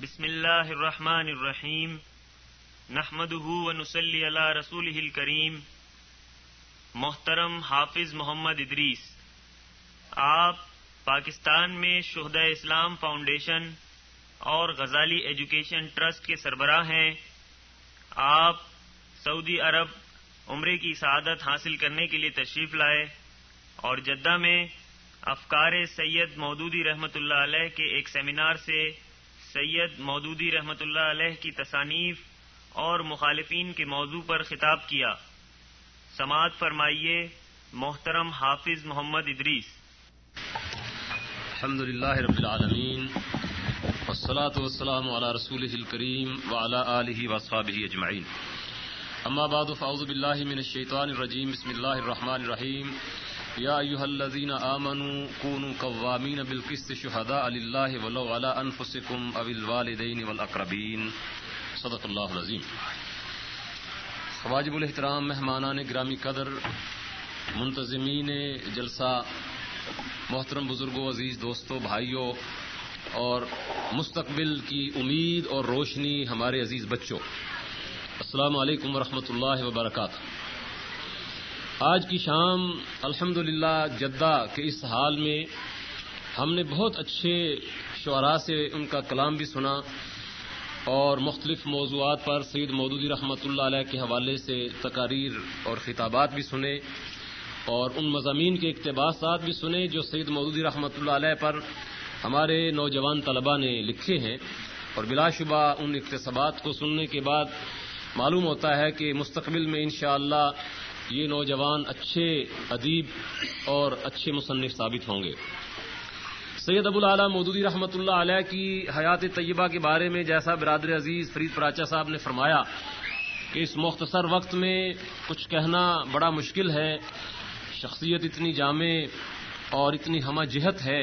बिस्मिल्लाहिर्रहमानिर्रहीम। नहमदुहु व नुसल्ली अला रसूलिहिल करीम। मोहतरम हाफिज मोहम्मद इदरीस। आप पाकिस्तान में शहदा इस्लाम फाउंडेशन और गजाली एजुकेशन ट्रस्ट के सरबराह हैं। आप सऊदी अरब उम्र की सआदत हासिल करने के लिए तशरीफ़ लाए और जद्दा में अफकार सैयद मौदूदी रहमतुल्लाह अलैह के एक सेमिनार से सैयद मौदूदी रहमतुल्लाह की तसानीफ और मुखालिफिन के मौजू पर खिताब किया। समात फरमाइए, मोहतरम हाफिज मोहम्मद इदरीस। अल्हम्दुलिल्लाह रब्बिल आलमीन वस्सलातु वस्सलामु अला रसूलिहिल करीम व अला आलिहि व अस्हाबिहि अजमईन रहीम या अय्युहल्लज़ीना आमनू कूनू कव्वामीन बिल क़िस्त शुहदाअ लिल्लाहि वलौ अला अनफुसिकुम अविल वालिदैनि वल अक़रबीन। सदक़ल्लाहुल अज़ीम। वाजिबुल एहतराम मेहमानान ग्रामी कदर, मुंतजमीन जलसा, मोहतरम बुज़ुर्गों, अज़ीज़ दोस्तों, भाइयों, और मुस्तकबिल की उम्मीद और रोशनी हमारे अज़ीज़ बच्चों। अस्सलाम वालेकुम वरहमतुल्लाहि वबरकातुहू। आज की शाम, अल्हम्दुलिल्लाह, जद्दा के इस हाल में हमने बहुत अच्छे शुरा से उनका कलाम भी सुना और मुख्तलिफ़ मौजूद पर सईद मौदूदी रहमत के हवाले से तकारीर और खिताबात भी सुने और उन मजामी के इकतबासात भी सुने जो सईद मौदूदी रहमत पर हमारे नौजवान तलबा ने लिखे हैं और बिलाशुबा उन इकतसाबात को सुनने के बाद मालूम होता है कि मुस्तबिल में इन ये नौजवान अच्छे अदीब और अच्छे मुसनफ साबित होंगे। सैयद अबुल आला मौदूदी रहमत की हयात तय्यबा के बारे में जैसा बिरादर अज़ीज़ फरीद प्राचा साहब ने फरमाया कि इस मुख्तसर वक्त में कुछ कहना बड़ा मुश्किल है। शख्सियत इतनी जामे और इतनी हमा जहत है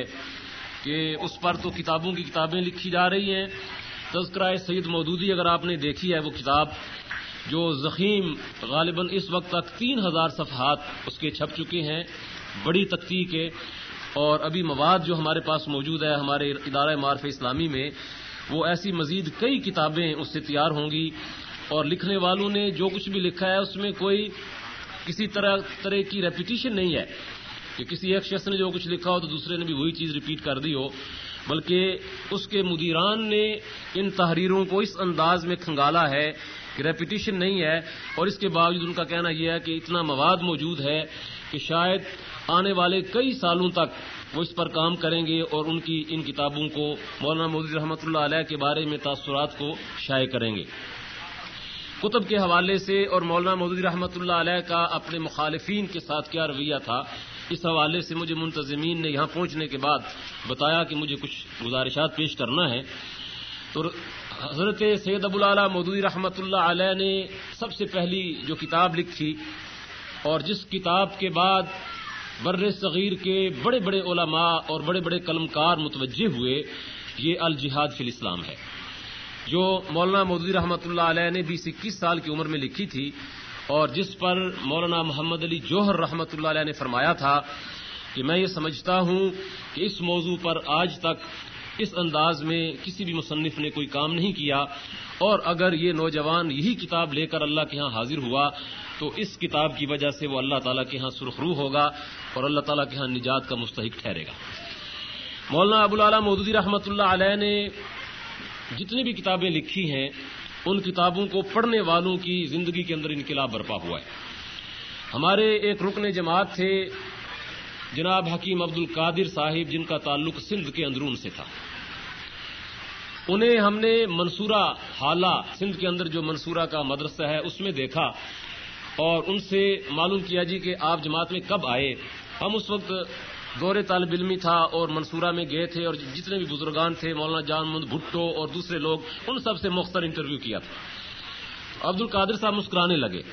कि उस पर तो किताबों की किताबें लिखी जा रही हैं। तस्करा सईद मौदूदी अगर आपने देखी है वो किताब जो जखीम गालिबन इस वक्त तक तीन हज़ार सफहात उसके छप चुके हैं, बड़ी तकतीक है। और अभी मवाद जो हमारे पास मौजूद है, हमारे इदारा मारफ इस्लामी में, वो ऐसी मजीद कई किताबें उससे तैयार होंगी। और लिखने वालों ने जो कुछ भी लिखा है, उसमें कोई किसी तरह तरह की रेपिटेशन नहीं है। कि किसी एक शख्स ने जो कुछ लिखा हो तो दूसरे ने भी वही चीज़ रिपीट कर दी हो। बल्कि उसके मुदीरान ने इन तहरीरों को इस अंदाज में खंगाला है कि रेपिटेशन नहीं है। और इसके बावजूद उनका कहना यह है कि इतना मवाद मौजूद है कि शायद आने वाले कई सालों तक वो इस पर काम करेंगे और उनकी, इन किताबों को मौलाना मोदी रहमत के बारे में तासुरात को शाये करेंगे। कुतब के हवाले से और मौलाना मोदी रहमत का अपने मुखालिफिन के साथ क्या रवैया था, इस हवाले से मुझे मुंतजमीन ने यहाँ पहुँचने के बाद बताया कि मुझे कुछ गुजारिशात पेश करना है। तो हज़रत सैद अबुल मदूदी रहमत ने सबसे पहली जो किताब लिखी और जिस किताब के बाद बर सगीर के बड़े बड़े ओलमा और बड़े बड़े कलमकार मुतवजे हुए, ये अल जिहाद फिल इस्लाम है। जो मौलाना मदूदी रहमत ने बीस इक्कीस साल की उम्र में लिखी थी, और जिस पर मौलाना मोहम्मद अली जौहर रहमत ने फरमाया था कि मैं ये समझता हूँ कि इस मौजू पर आज तक इस अंदाज में किसी भी मुसन्फ ने कोई काम नहीं किया। और अगर ये नौजवान यही किताब लेकर अल्लाह के यहाँ हाजिर हुआ तो इस किताब की वजह से वो अल्लाह ताला के यहाँ सुरखरू होगा और अल्लाह ताला के यहाँ निजात का मुस्तक ठहरेगा। मौलाना अबुल आला मौदूदी रहमत ने जितनी भी किताबें लिखी हैं, उन किताबों को पढ़ने वालों की ज़िंदगी के अंदर इनकलाब बरपा हुआ है। हमारे एक रुकन जमात थे जनाब हकीम अब्दुल कादिर साहिब, जिनका ताल्लुक सिंध के अंदरून से था। उन्हें हमने मंसूरा हाला, सिंध के अंदर जो मंसूरा का मदरसा है, उसमें देखा और उनसे मालूम किया जी कि आप जमात में कब आए। हम उस वक्त दौरे तालब इलमी था और मंसूरा में गए थे और जितने भी बुजुर्गान थे, मौलाना जान भुट्टो और दूसरे लोग, उन सबसे मुख्तर इंटरव्यू किया था। अब्दुल कादिर साहब मुस्कुराने लगे।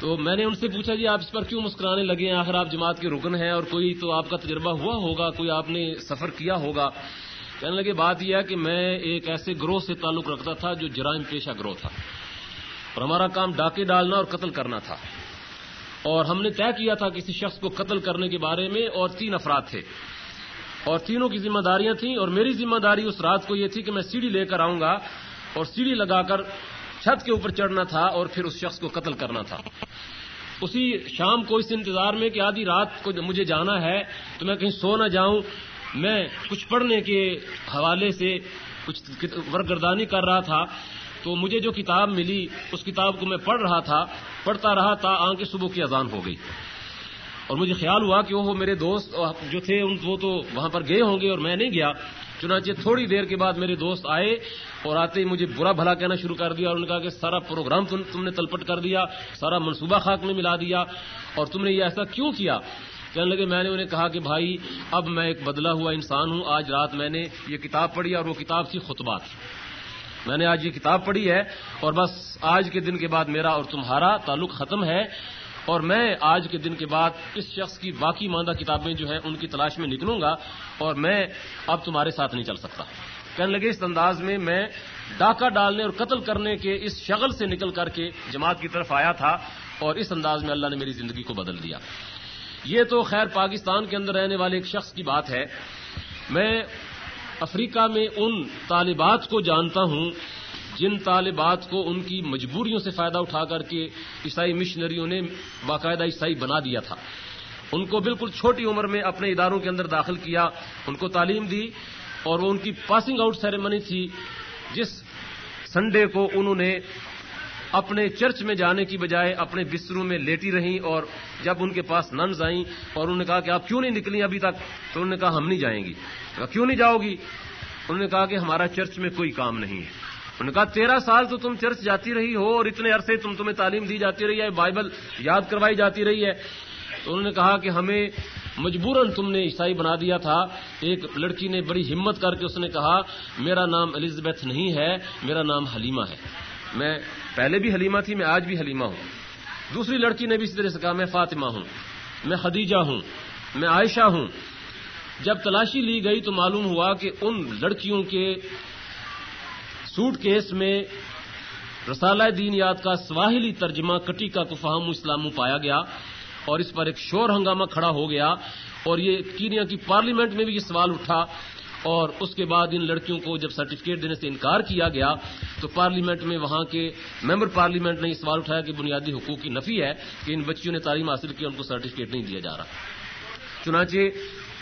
तो मैंने उनसे पूछा जी, आप इस पर क्यों मुस्कुराने लगे हैं? आखिर आप जमात के रुकन हैं और कोई तो आपका तजर्बा हुआ होगा, कोई आपने सफ़र किया होगा? कहने लगे, बात यह है कि मैं एक ऐसे ग्रोह से ताल्लुक रखता था जो जराइम पेशा ग्रोह था। और हमारा काम डाके डालना और कत्ल करना था। और हमने तय किया था किसी शख्स को कत्ल करने के बारे में और तीन अफराद थे। और तीनों की जिम्मेदारियाँ थी और मेरी ज़िम्मेदारी उस रात को यह थी कि मैं सीढ़ी लेकर आऊँगा और सीढ़ी लगाकर छत के ऊपर चढ़ना था और फिर उस शख्स को कत्ल करना था। उसी शाम को इस इंतज़ार में कि आधी रात को मुझे जाना है तो मैं कहीं सो ना जाऊँ। मैं कुछ पढ़ने के हवाले से कुछ वर्गरदानी कर रहा था तो मुझे जो किताब मिली, उस किताब को मैं पढ़ रहा था। पढ़ता रहा था आँखें सुबह की अजान हो गई। और मुझे ख्याल हुआ कि वो मेरे दोस्त जो थे उन वो तो वहाँ पर गए होंगे और मैं नहीं गया। चुनाचे थोड़ी देर के बाद मेरे दोस्त आए और आते ही मुझे बुरा भला कहना शुरू कर दिया और उन्होंने कहा कि सारा प्रोग्राम तुम, तुमने तलपट कर दिया सारा मनसूबा खाक में मिला दिया और तुमने ये ऐसा क्यों किया? कहने लगे मैंने उन्हें कहा कि भाई अब मैं एक बदला हुआ इंसान हूँ। आज रात मैंने ये किताब पढ़ी और वो किताब थी खुतबात मैंने आज ये किताब पढ़ी है और बस आज के दिन के बाद मेरा और तुम्हारा ताल्लुक खत्म है। और मैं आज के दिन के बाद इस शख्स की बाकी मानदा किताबें जो है, उनकी तलाश में निकलूँगा और मैं अब तुम्हारे साथ नहीं चल सकता। कहने लगे, इस अंदाज में मैं डाका डालने और कत्ल करने के इस शगल से निकल करके जमात की तरफ़ आया था और इस अंदाज में अल्लाह ने मेरी ज़िंदगी को बदल दिया। ये तो खैर पाकिस्तान के अंदर रहने वाले एक शख्स की बात है। मैं अफ्रीका में उन तालिबात को जानता हूँ जिन तालिबात को उनकी मजबूरियों से फ़ायदा उठा करके ईसाई मिशनरियों ने बाकायदा ईसाई बना दिया था, उनको बिल्कुल छोटी उम्र में अपने इदारों के अंदर दाखिल किया, उनको तालीम दी, और वो उनकी पासिंग आउट सेरेमनी थी, जिस संडे को उन्होंने अपने चर्च में जाने की बजाय अपने बिस्तरों में लेटी रहीं और जब उनके पास नन्स आई और उन्होंने कहा कि आप क्यों नहीं निकली अभी तक तो उन्होंने कहा हम नहीं जाएँगी। क्यों नहीं जाओगी? उन्होंने कहा कि हमारा चर्च में कोई काम नहीं है। उन्होंने कहा तेरह साल तो तुम चर्च जाती रही हो और इतने अरसे तुम तुम्हें तालीम दी जाती रही है, बाइबल याद करवाई जाती रही है। तो उन्होंने कहा कि हमें मजबूरन तुमने ईसाई बना दिया था। एक लड़की ने बड़ी हिम्मत करके उसने कहा, मेरा नाम एलिजबेथ नहीं है, मेरा नाम हलीमा है। मैं पहले भी हलीमा थी, मैं आज भी हलीमा हूँ। दूसरी लड़की ने भी इसी तरह से कहा, मैं फातिमा हूँ, मैं खदीजा हूँ, मैं आयशा हूँ। जब तलाशी ली गई तो मालूम हुआ कि उन लड़कियों के सूट केस में रसाला दीन याद का स्वाहिली तर्जमा कटी का कुफाहम इस्लामू पाया गया और इस पर एक शोर हंगामा खड़ा हो गया और ये कीनिया की पार्लियामेंट में भी ये सवाल उठा और उसके बाद इन लड़कियों को जब सर्टिफिकेट देने से इनकार किया गया तो पार्लियामेंट में वहाँ के मेंबर पार्लियामेंट ने यह सवाल उठाया कि बुनियादी हकूक की नफी है कि इन बच्चियों ने तालीम हासिल की उनको सर्टिफिकेट नहीं दिया जा रहा। चुनाचे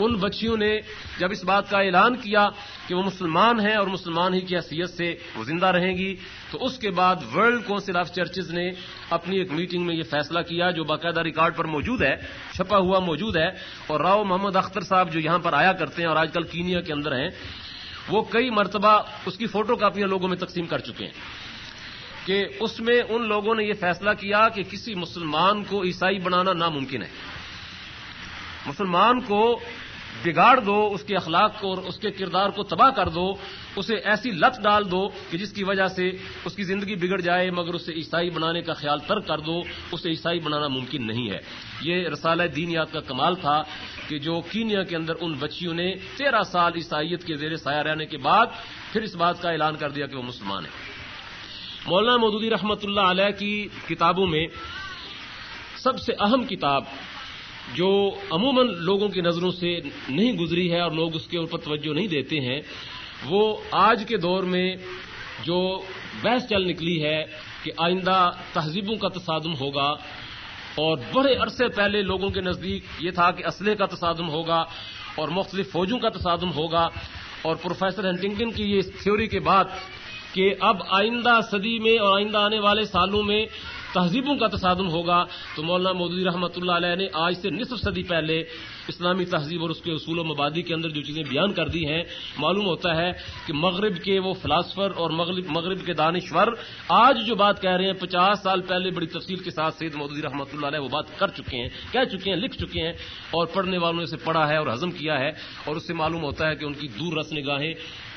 उन बच्चियों ने जब इस बात का ऐलान किया कि वो मुसलमान हैं और मुसलमान ही की हैसियत से वो ज़िंदा रहेंगी तो उसके बाद वर्ल्ड काउंसिल ऑफ़ चर्चेज ने अपनी एक मीटिंग में ये फैसला किया, जो बाकायदा रिकॉर्ड पर मौजूद है, छपा हुआ मौजूद है, और राव मोहम्मद अख्तर साहब जो यहाँ पर आया करते हैं और आजकल कीनिया के अंदर हैं, वो कई मरतबा उसकी फ़ोटो कापियाँ लोगों में तकसीम कर चुके हैं कि उसमें उन लोगों ने यह फैसला किया कि किसी मुसलमान को ईसाई बनाना नामुमकिन है। मुसलमान को बिगाड़ दो, उसके अखलाक को और उसके किरदार को तबाह कर दो, उसे ऐसी लत डाल दो कि जिसकी वजह से उसकी ज़िंदगी बिगड़ जाए, मगर उसे ईसाई बनाने का ख्याल तर्क कर दो, उसे ईसाई बनाना मुमकिन नहीं है। ये रसाल दीनियात का कमाल था कि जो कीनिया के अंदर उन बच्चियों ने तेरह साल ईसाइत के जेर साया रहने के बाद फिर इस बात का ऐलान कर दिया कि वो मुसलमान है। मौलाना मौदूदी रहमत की किताबों में सबसे अहम किताब जो अमूमन लोगों की नज़रों से नहीं गुजरी है और लोग उसके ऊपर तवज्जो नहीं देते हैं, वो आज के दौर में जो बहस चल निकली है कि आइंदा तहजीबों का तसादम होगा और बड़े अरसे पहले लोगों के नज़दीक ये था कि असले का तसादम होगा और मुख्तलिफ़ फौजों का तसादम होगा और प्रोफेसर हंटिंगटन की ये थ्योरी के बाद कि अब आइंदा सदी में और आइंदा आने वाले सालों में तहजीबों का तसादम होगा। तो मौलाना मोदी रहमत ने आज से निसफ सदी पहले इस्लामी तहजीब और उसके असूल मबादी के अंदर जो चीज़ें बयान कर दी हैं, मालूम होता है कि मगरब के वो फिलासफर और मगरब के दानश्वर आज जो बात कह रहे हैं, पचास साल पहले बड़ी तफसील के साथ सैद मोदी रहमत वो बात कर चुके हैं, कह चुके हैं, लिख चुके हैं और पढ़ने वालों ने इसे पढ़ा है और हजम किया है और उससे मालूम होता है कि उनकी दूर रस निगाहें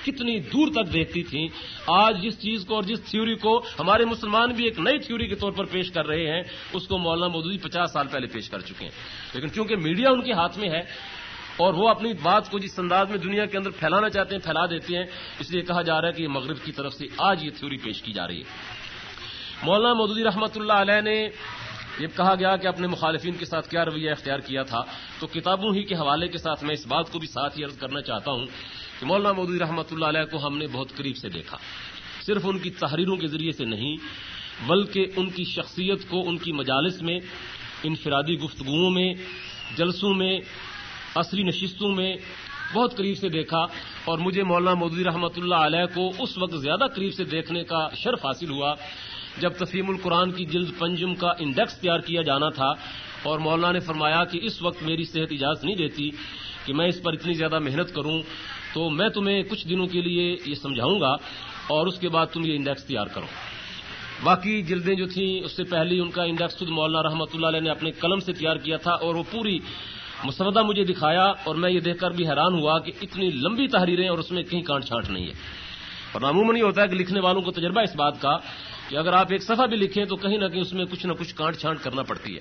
कितनी दूर तक देखती थी। आज जिस चीज़ को और जिस थ्योरी को हमारे मुसलमान भी एक नई थ्योरी के तौर पर पेश कर रहे हैं, उसको मौलाना मौदूदी पचास साल पहले पेश कर चुके हैं। लेकिन क्योंकि मीडिया उनके हाथ में है, और वो अपनी बात को जिस अंदाज में दुनिया के अंदर फैलाना चाहते हैं, फैला देते हैं, इसलिए कहा जा रहा है कि मगरब की तरफ़ से आज ये थ्योरी पेश की जा रही है। मौलाना मौदूदी रहमत ने जब कहा गया कि अपने मुखालिफिन के साथ क्या रवैया इख्तियार किया था तो किताबों ही के हवाले के साथ मैं इस बात को भी साथ ही अर्ज़ करना चाहता हूँ कि मौलाना मौदूदी रहमत को हमने बहुत करीब से देखा। सिर्फ़ उनकी तहरीरों के ज़रिए से नहीं, बल्कि उनकी शख्सियत को उनकी मजालस में, इनफरादी गुफ्तगुओं में, जलसों में, असरी नशिस्तों में बहुत करीब से देखा और मुझे मौलाना मौदूदी रहमत को उस वक्त ज़्यादा करीब से देखने का शर्फ हासिल हुआ, जब तफीमुल कुरान की जिल्द पंजुम का इंडेक्स तैयार किया जाना था और मौलाना ने फरमाया कि इस वक्त मेरी सेहत इजाज़त नहीं देती, कि मैं इस पर इतनी ज़्यादा मेहनत करूँ तो मैं तुम्हें कुछ दिनों के लिए ये समझाऊँगा और उसके बाद तुम ये इंडेक्स तैयार करो। बाकी जिल्दें जो थी, उससे पहले उनका इंडेक्स खुद मौलाना रहमत ने अपने कलम से तैयार किया था और वो पूरी मुसवदा मुझे दिखाया और मैं ये देखकर भी हैरान हुआ कि इतनी लंबी तहरीरें और उसमें कहीं कांट छांट नहीं है। और अमूमन ये होता है कि लिखने वालों को तजर्बा इस बात का कि अगर आप एक सफ़ा भी लिखें तो कहीं ना कहीं उसमें कुछ न कुछ कांट छांट करना पड़ती है।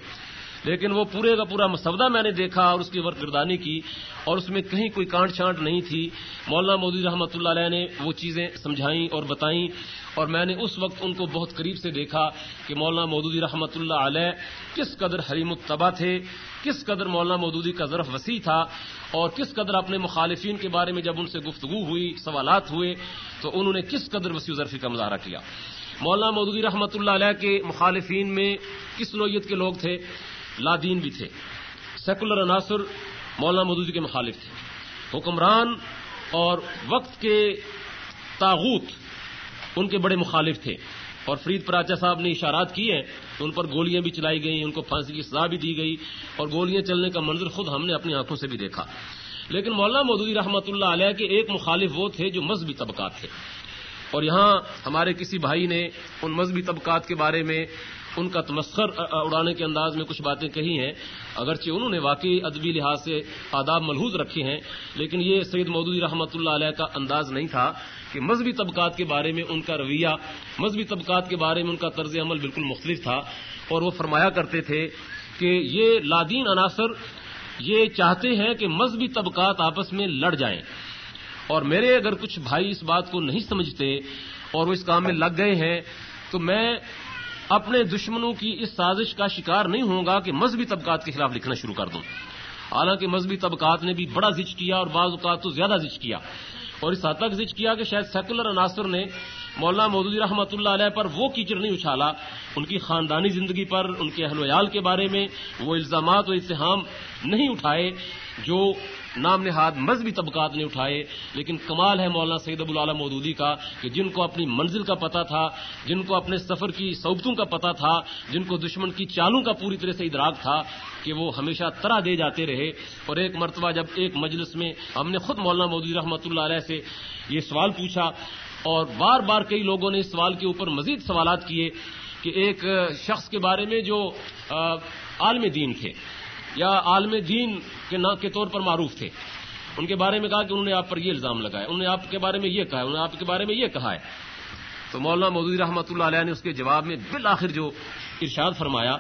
लेकिन वो पूरे का पूरा मसवदा मैंने देखा और उसकी वर्करदानी की और उसमें कहीं कोई कांट छांट नहीं थी। मौलाना मोदी रहमत ने वो चीज़ें समझाई और बताई और मैंने उस वक्त उनको बहुत करीब से देखा कि मौलाना मौदूदी रहमत किस कदर हरीमुतबा थे, किस कदर मौलाना मौदूदी का जरफ वसी था और किस कदर अपने मुखालिफिन के बारे में जब उनसे गुफ्तगु हुई, सवालत हुए तो उन्होंने किस कदर वसी जरफी का मुजाहरा किया। मौलाना मौदूदी रहमत के मुखालिफिन में किस नोयत के लोग थे? लादीन भी थे। सेकुलर अनासर मौलाना मौदूदी के मुखालिफ थे। हुक्मरान और वक्त के तागूत उनके बड़े मुखालिफ थे। और फरीद पराचा साहब ने इशारात किए तो उन पर गोलियाँ भी चलाई गई, उनको फांसी की सजा भी दी गई और गोलियाँ चलने का मंजर खुद हमने अपनी आँखों से भी देखा। लेकिन मौलाना मौदूदी रहमत के एक मुखालिफ वो थे जो मजहबी तबकात थे। और यहाँ हमारे किसी भाई ने उन मजहबी तबकात के बारे में उनका तमस्कर उड़ाने के अंदाज में कुछ बातें कही हैं। अगरचे उन्होंने वाकई अदबी लिहाज से आदाब मलहूज रखे हैं, लेकिन ये सैद मौदूदी रहमत का अंदाज नहीं था कि मजहबी तबकात के बारे में उनका रवैया, मजहबी तबकात के बारे में उनका तर्ज अमल बिल्कुल मुख्तलिफ़ था। और वो फरमाया करते थे कि ये लादीन अनासर, ये चाहते हैं कि मजहबी तबकात आपस में लड़ जाएँ। और मेरे अगर कुछ भाई इस बात को नहीं समझते और वो इस काम में लग गए हैं तो मैं अपने दुश्मनों की इस साजिश का शिकार नहीं होगा कि मजहबी तबकात के खिलाफ लिखना शुरू कर दूँ। हालाँकि मजहबी तबकात ने भी बड़ा जिच किया और बाज बाज़ात तो ज़्यादा जिच किया। और इस हद तक जिच किया कि शायद सेकुलर अनासर ने मौलाना मौदूदी रहमत पर वो कीचड़ नहीं उछाला। उनकी खानदानी ज़िंदगी पर, उनके अहलयाल के बारे में वो इल्ज़ाम और इतहाम नहीं उठाए जो नाम निहाद मजहबी तबकात ने उठाए, लेकिन कमाल है मौलाना सैद अबुल आला मौदूदी का, कि जिनको अपनी मंजिल का पता था, जिनको अपने सफ़र की सऊबतों का पता था, जिनको दुश्मन की चालों का पूरी तरह से इदराक था, कि वो हमेशा तरह दे जाते रहे। और एक मरतबा जब एक मजलिस में हमने खुद मौलाना मौदूदी रहमत से ये सवाल पूछा, और बार बार कई लोगों ने इस सवाल के ऊपर मजीद सवाल किए, कि एक शख्स के बारे में जो आलम दीन थे या आलम दीन के ना के तौर पर मारूफ थे। उनके बारे में कहा कि उन्होंने आप पर यह इल्ज़ाम लगाया उन्होंने आपके बारे में यह कहा उन्होंने आपके बारे में यह कहा है। तो मौलाना मौदूदी रहमत ने उसके जवाब में बिल आखिर जो इर्शाद फरमाया,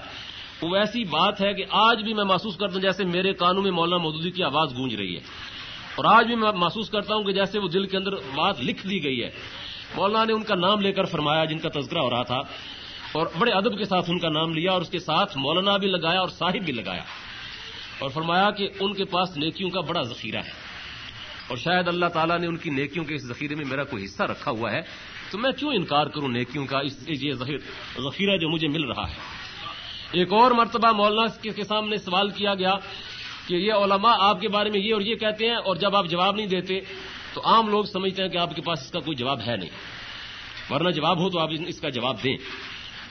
वो ऐसी बात है कि आज भी मैं महसूस करता हूँ जैसे मेरे कानों में मौलाना मौदूदी की आवाज़ गूंज रही है। और आज भी मैं महसूस करता हूँ कि जैसे वो दिल के अंदर बात लिख दी गई है। मौलाना ने उनका नाम लेकर फरमाया, जिनका तस्करा हो रहा था। और बड़े अदब के साथ उनका नाम लिया और उसके साथ मौलाना भी लगाया और साहिब भी लगाया। और फरमाया कि उनके पास नेकियों का बड़ा जखीरा है। और शायद अल्लाह ताला ने उनकी नेकियों के इस जखीरे में मेरा कोई हिस्सा रखा हुआ है तो मैं क्यों इनकार करूँ नेकियों का इस ये जखीरा जो मुझे मिल रहा है? एक और मरतबा मौलाना के सामने सवाल किया गया कि ये ओलमा आपके बारे में ये और ये कहते हैं, और जब आप जवाब नहीं देते तो आम लोग समझते हैं कि आपके पास इसका कोई जवाब है नहीं। वरना जवाब हो तो आप इसका जवाब दें।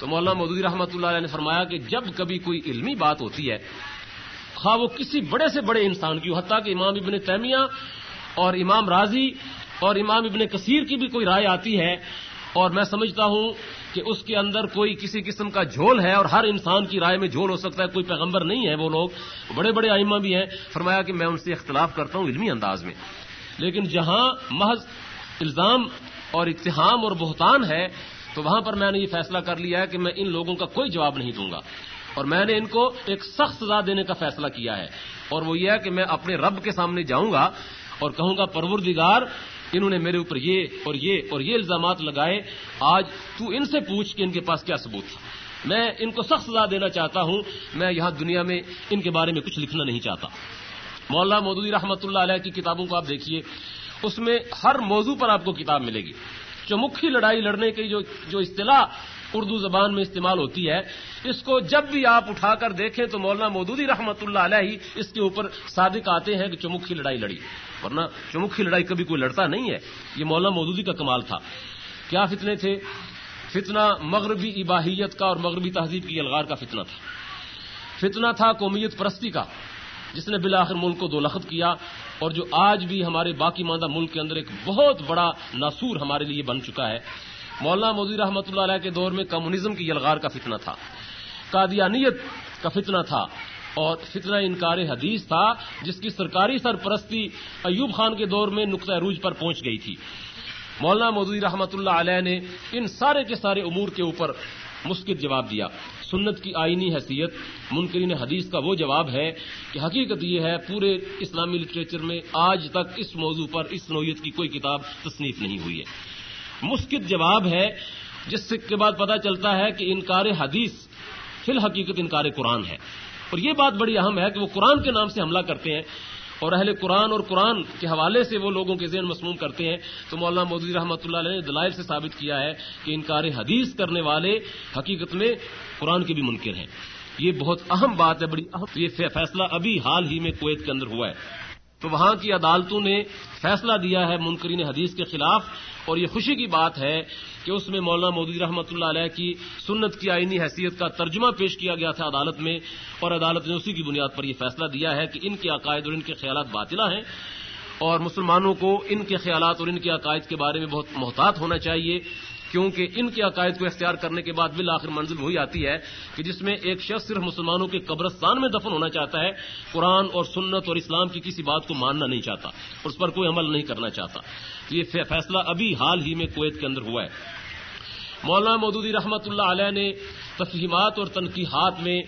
तो मौलाना मौदूदी रहमत ने फरमाया कि जब कभी कोई इल्मी बात होती है खा वो किसी बड़े से बड़े इंसान की, हत्या कि इमाम इबन तैमिया और इमाम राज़ी और इमाम इबन कसीर की भी कोई राय आती है। और मैं समझता हूँ कि उसके अंदर कोई किसी किस्म का झोल है और हर इंसान की राय में झोल हो सकता है, कोई पैगंबर नहीं है वो लोग। बड़े बड़े आइमा भी हैं। फरमाया कि मैं उनसे इख्तलाफ करता हूँ इलमी अंदाज में। लेकिन जहाँ महज इल्ज़ाम और इत्तेहाम और बुहतान है तो वहाँ पर मैंने ये फैसला कर लिया है कि मैं इन लोगों का कोई जवाब नहीं दूँगा। और मैंने इनको एक सख्त सजा देने का फैसला किया है। और वो ये है कि मैं अपने रब के सामने जाऊँगा और कहूँगा, परवरदिगार, इन्होंने मेरे ऊपर ये और ये और ये इल्ज़ाम लगाए। आज तू इनसे पूछ कि इनके पास क्या सबूत था मैं इनको सख्त सजा देना चाहता हूँ। मैं यहाँ दुनिया में इनके बारे में कुछ लिखना नहीं चाहता। मौला मौदूदी रहमत की किताबों को आप देखिए। उसमें हर मौजू पर आपको किताब मिलेगी। जो मुख्य लड़ाई लड़ने की जो जो इस्तेलाह उर्दू जबान में इस्तेमाल होती है। इसको जब भी आप उठाकर देखें तो मौलाना मौदूदी रहमत ही इसके ऊपर सादिक आते हैं कि चमुखी लड़ाई लड़ी। वरना चमुखी लड़ाई कभी कोई लड़ता नहीं है। ये मौलाना मौदूदी का कमाल था। क्या फितने थे? फितना मगरबी इबाहियत का और मगरबी तहजीब की अलगार का फितना था। फितना था कौमियत परस्ती का, जिसने बिल आखिर मुल्क को दोलखत किया और जो आज भी हमारे बाकी मादा मुल्क के अंदर एक बहुत बड़ा नासूर हमारे लिए बन चुका है। मौलाना मोदी रहमत के दौर में कम्युनिज्म की यलगार का फितना था कादियानियत का फितना था और फितना इनकार हदीस था, जिसकी सरकारी सरपरस्ती अयूब खान के दौर में नुकता रूज पर पहुँच गई थी। मौलाना मोदी रहमत ने इन सारे के सारे उमूर के ऊपर मुस्कित जवाब दिया। सुन्नत की आईनी हैसियत, मुनकरीन हदीस का वो जवाब है कि हकीकत यह है, पूरे इस्लामी लिटरेचर में आज तक इस मौजू पर, इस नोयत की कोई किताब तसनीफ नहीं हुई है। मुस्कित जवाब है जिसके बाद पता चलता है कि इनकार हदीस, फिल हकीकत इनकार कुरान है। और यह बात बड़ी अहम है कि वो कुरान के नाम से हमला करते हैं, और अहले कुरान और कुरान के हवाले से वो लोगों के जहन मसमूम करते हैं। तो मौलाना मोदी रहमत ने दलाइल से साबित किया है कि इनकार हदीस करने वाले हकीकत में कुरान के भी मुनकर हैं। ये बहुत अहम बात है, बड़ी अहम। ये फैसला अभी हाल ही में कुवैत के अंदर हुआ है। तो वहाँ की अदालतों ने फैसला दिया है मुनकरीन हदीस के खिलाफ। और ये खुशी की बात है कि उसमें मौलाना मोदी रहमत की सुन्नत की आईनी हैसियत का तर्जुमा पेश किया गया था अदालत में। और अदालत ने उसी की बुनियाद पर यह फैसला दिया है कि इनके अकायद और इनके ख्याल बातिला हैं। और मुसलमानों को इनके ख्याल और इनके अकायद के बारे में बहुत मोहतात होना चाहिए। क्योंकि इनके अकायद को इख्तियार करने के बाद बिल आखिर मंजिल वही आती है कि जिसमें एक शख्स सिर्फ़ मुसलमानों के कब्रस्तान में दफन होना चाहता है, कुरान और सुन्नत और इस्लाम की किसी बात को मानना नहीं चाहता उस पर कोई अमल नहीं करना चाहता। ये फैसला अभी हाल ही में कुवैत के अंदर हुआ है। मौलाना मौदूदी रहमत ने तफहीमत और तनकीहत में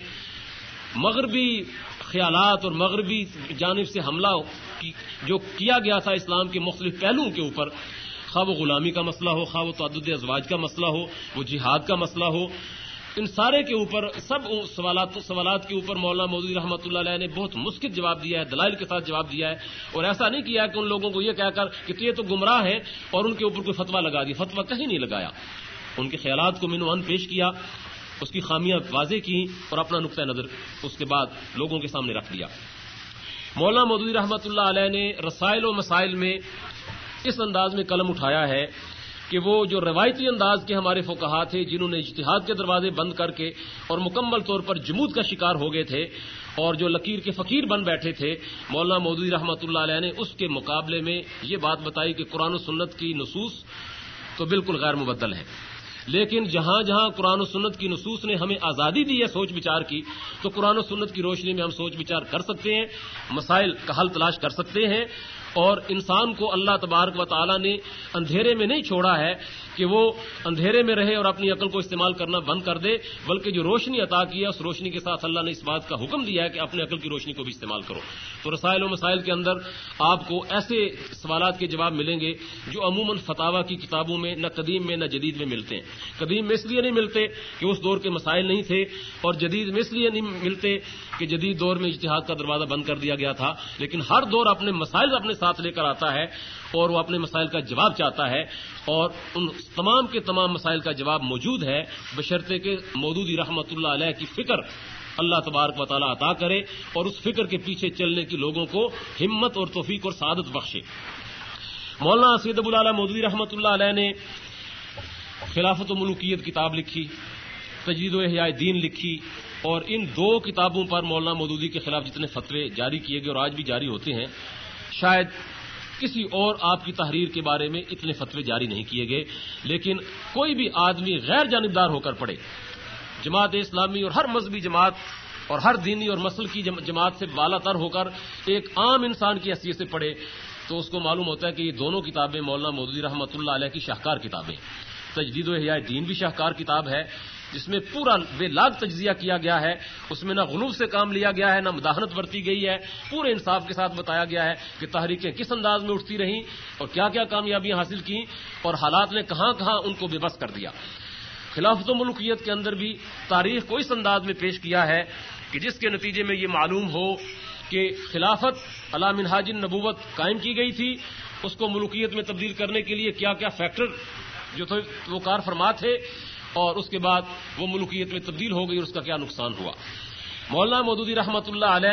मगरबी ख्याल और मगरबी जानब से हमला जो किया गया था इस्लाम के मुख्तलिफ़ पहलुओं के ऊपर खा वो गुलामी का मसला हो खा वो तद अजवाज का मसला हो, वो जिहाद का मसला हो। इन सारे के ऊपर, सब सवालात के ऊपर मौलाना मोदी रहमत ने बहुत मुस्कित जवाब दिया है, दलाइल के साथ जवाब दिया है। और ऐसा नहीं किया कि उन लोगों को यह कहकर कि ये तो गुमराह है और उनके ऊपर कोई फतवा लगा दिया। फतवा कहीं नहीं लगाया। उनके ख्याल को मिनवान पेश किया, उसकी खामियाँ वाजे की और अपना नुकता नज़र, उसके बाद लोगों के सामने रख दिया मौलाना मौदूदी रहमत ने रसायल व मसाइल में इस अंदाज में कलम उठाया है कि वो जो रवायती अंदाज के हमारे फोकहा थे, जिन्होंने इजतहाद के दरवाजे बंद करके और मुकम्मल तौर पर जमूद का शिकार हो गए थे और जो लकीर के फकीर बन बैठे थे, मौलाना मौदूदी रहमत ने उसके मुकाबले में ये बात बताई कि कुरान सुन्नत की नसूस तो बिल्कुल गैर मुबदल है। लेकिन जहाँ जहाँ कुरान सुन्नत की नसूस ने हमें आज़ादी दी है सोच विचार की तो कुरान सुन्नत की रोशनी में हम सोच विचार कर सकते हैं, मसाइल का हल तलाश कर सकते हैं। और इंसान को अल्लाह तबारक व ताला ने अंधेरे में नहीं छोड़ा है कि वो अंधेरे में रहे और अपनी अकल को इस्तेमाल करना बंद कर दे, बल्कि जो रोशनी अता की है, उस रोशनी के साथ अल्लाह ने इस बात का हुक्म दिया है कि अपने अकल की रोशनी को भी इस्तेमाल करो। तो रसायल और मसाइल के अंदर आपको ऐसे सवाल के जवाब मिलेंगे जो अमूमन फतावा की किताबों में, न कदीम में, न जदीद में मिलते हैं। कदीम में इसलिए नहीं मिलते कि उस दौर के मसाइल नहीं थे, और जदीद में इसलिए नहीं मिलते कि जदीद दौर में इजतहाद का दरवाज़ा बंद कर दिया गया था। लेकिन हर दौर अपने मसाइल अपने साथ लेकर आता है और वो अपने मसाइल का जवाब चाहता है और उन तमाम के तमाम मसाइल का जवाब मौजूद है, बशर्ते के मौदूदी रहमत की फ़िक्र अल्लाह तबारक वाली अता करे और उस फ़िक्र के पीछे चलने की लोगों को हिम्मत और तोफीक और सादत बख्शे। मौलाना सैदबुल मौदूदी रहमत ने खिलाफत मलूकियत किताब लिखी तजीद वहयाय दीन लिखी और इन दो किताबों पर मौलाना मौदूदी के खिलाफ जितने फतवे जारी किए गए और आज भी जारी होते हैं शायद किसी और आपकी तहरीर के बारे में इतने फतवे जारी नहीं किए गए, लेकिन कोई भी आदमी गैर जानबदार होकर पड़े जमात इस्लामी और हर मजहबी जमात और हर दीनी और मसल की जमात से बालातर होकर एक आम इंसान की हैसियत से पढ़े तो उसको मालूम होता है कि ये दोनों किताबें मौलाना मौदूदी रहमत की शाहकार किताबें तजदीद दीन भी शाहकार किताब है जिसमें पूरा बेलाग तजिया किया गया है, उसमें ना गलूब से काम लिया गया है, ना मदाहनत बरती गई है। पूरे इंसाफ के साथ बताया गया है कि तहरीकें किस अंदाज में उठती रहीं और क्या क्या कामयाबियाँ हासिल की और हालात ने कहाँ कहाँ उनको बेबस कर दिया। खिलाफत मुल्कियत के अंदर भी तारीख को इस अंदाज में पेश किया है कि जिसके नतीजे में ये मालूम हो कि खिलाफत अला मिनहाजिन नबूवत कायम की गई थी। उसको मुल्कियत में तब्दील करने के लिए क्या क्या फैक्टर जो थे, वो कार फरमा थे। और उसके बाद वो मुल्कियत में तब्दील हो गई और उसका क्या नुकसान हुआ। मौलाना मौदूदी रहमत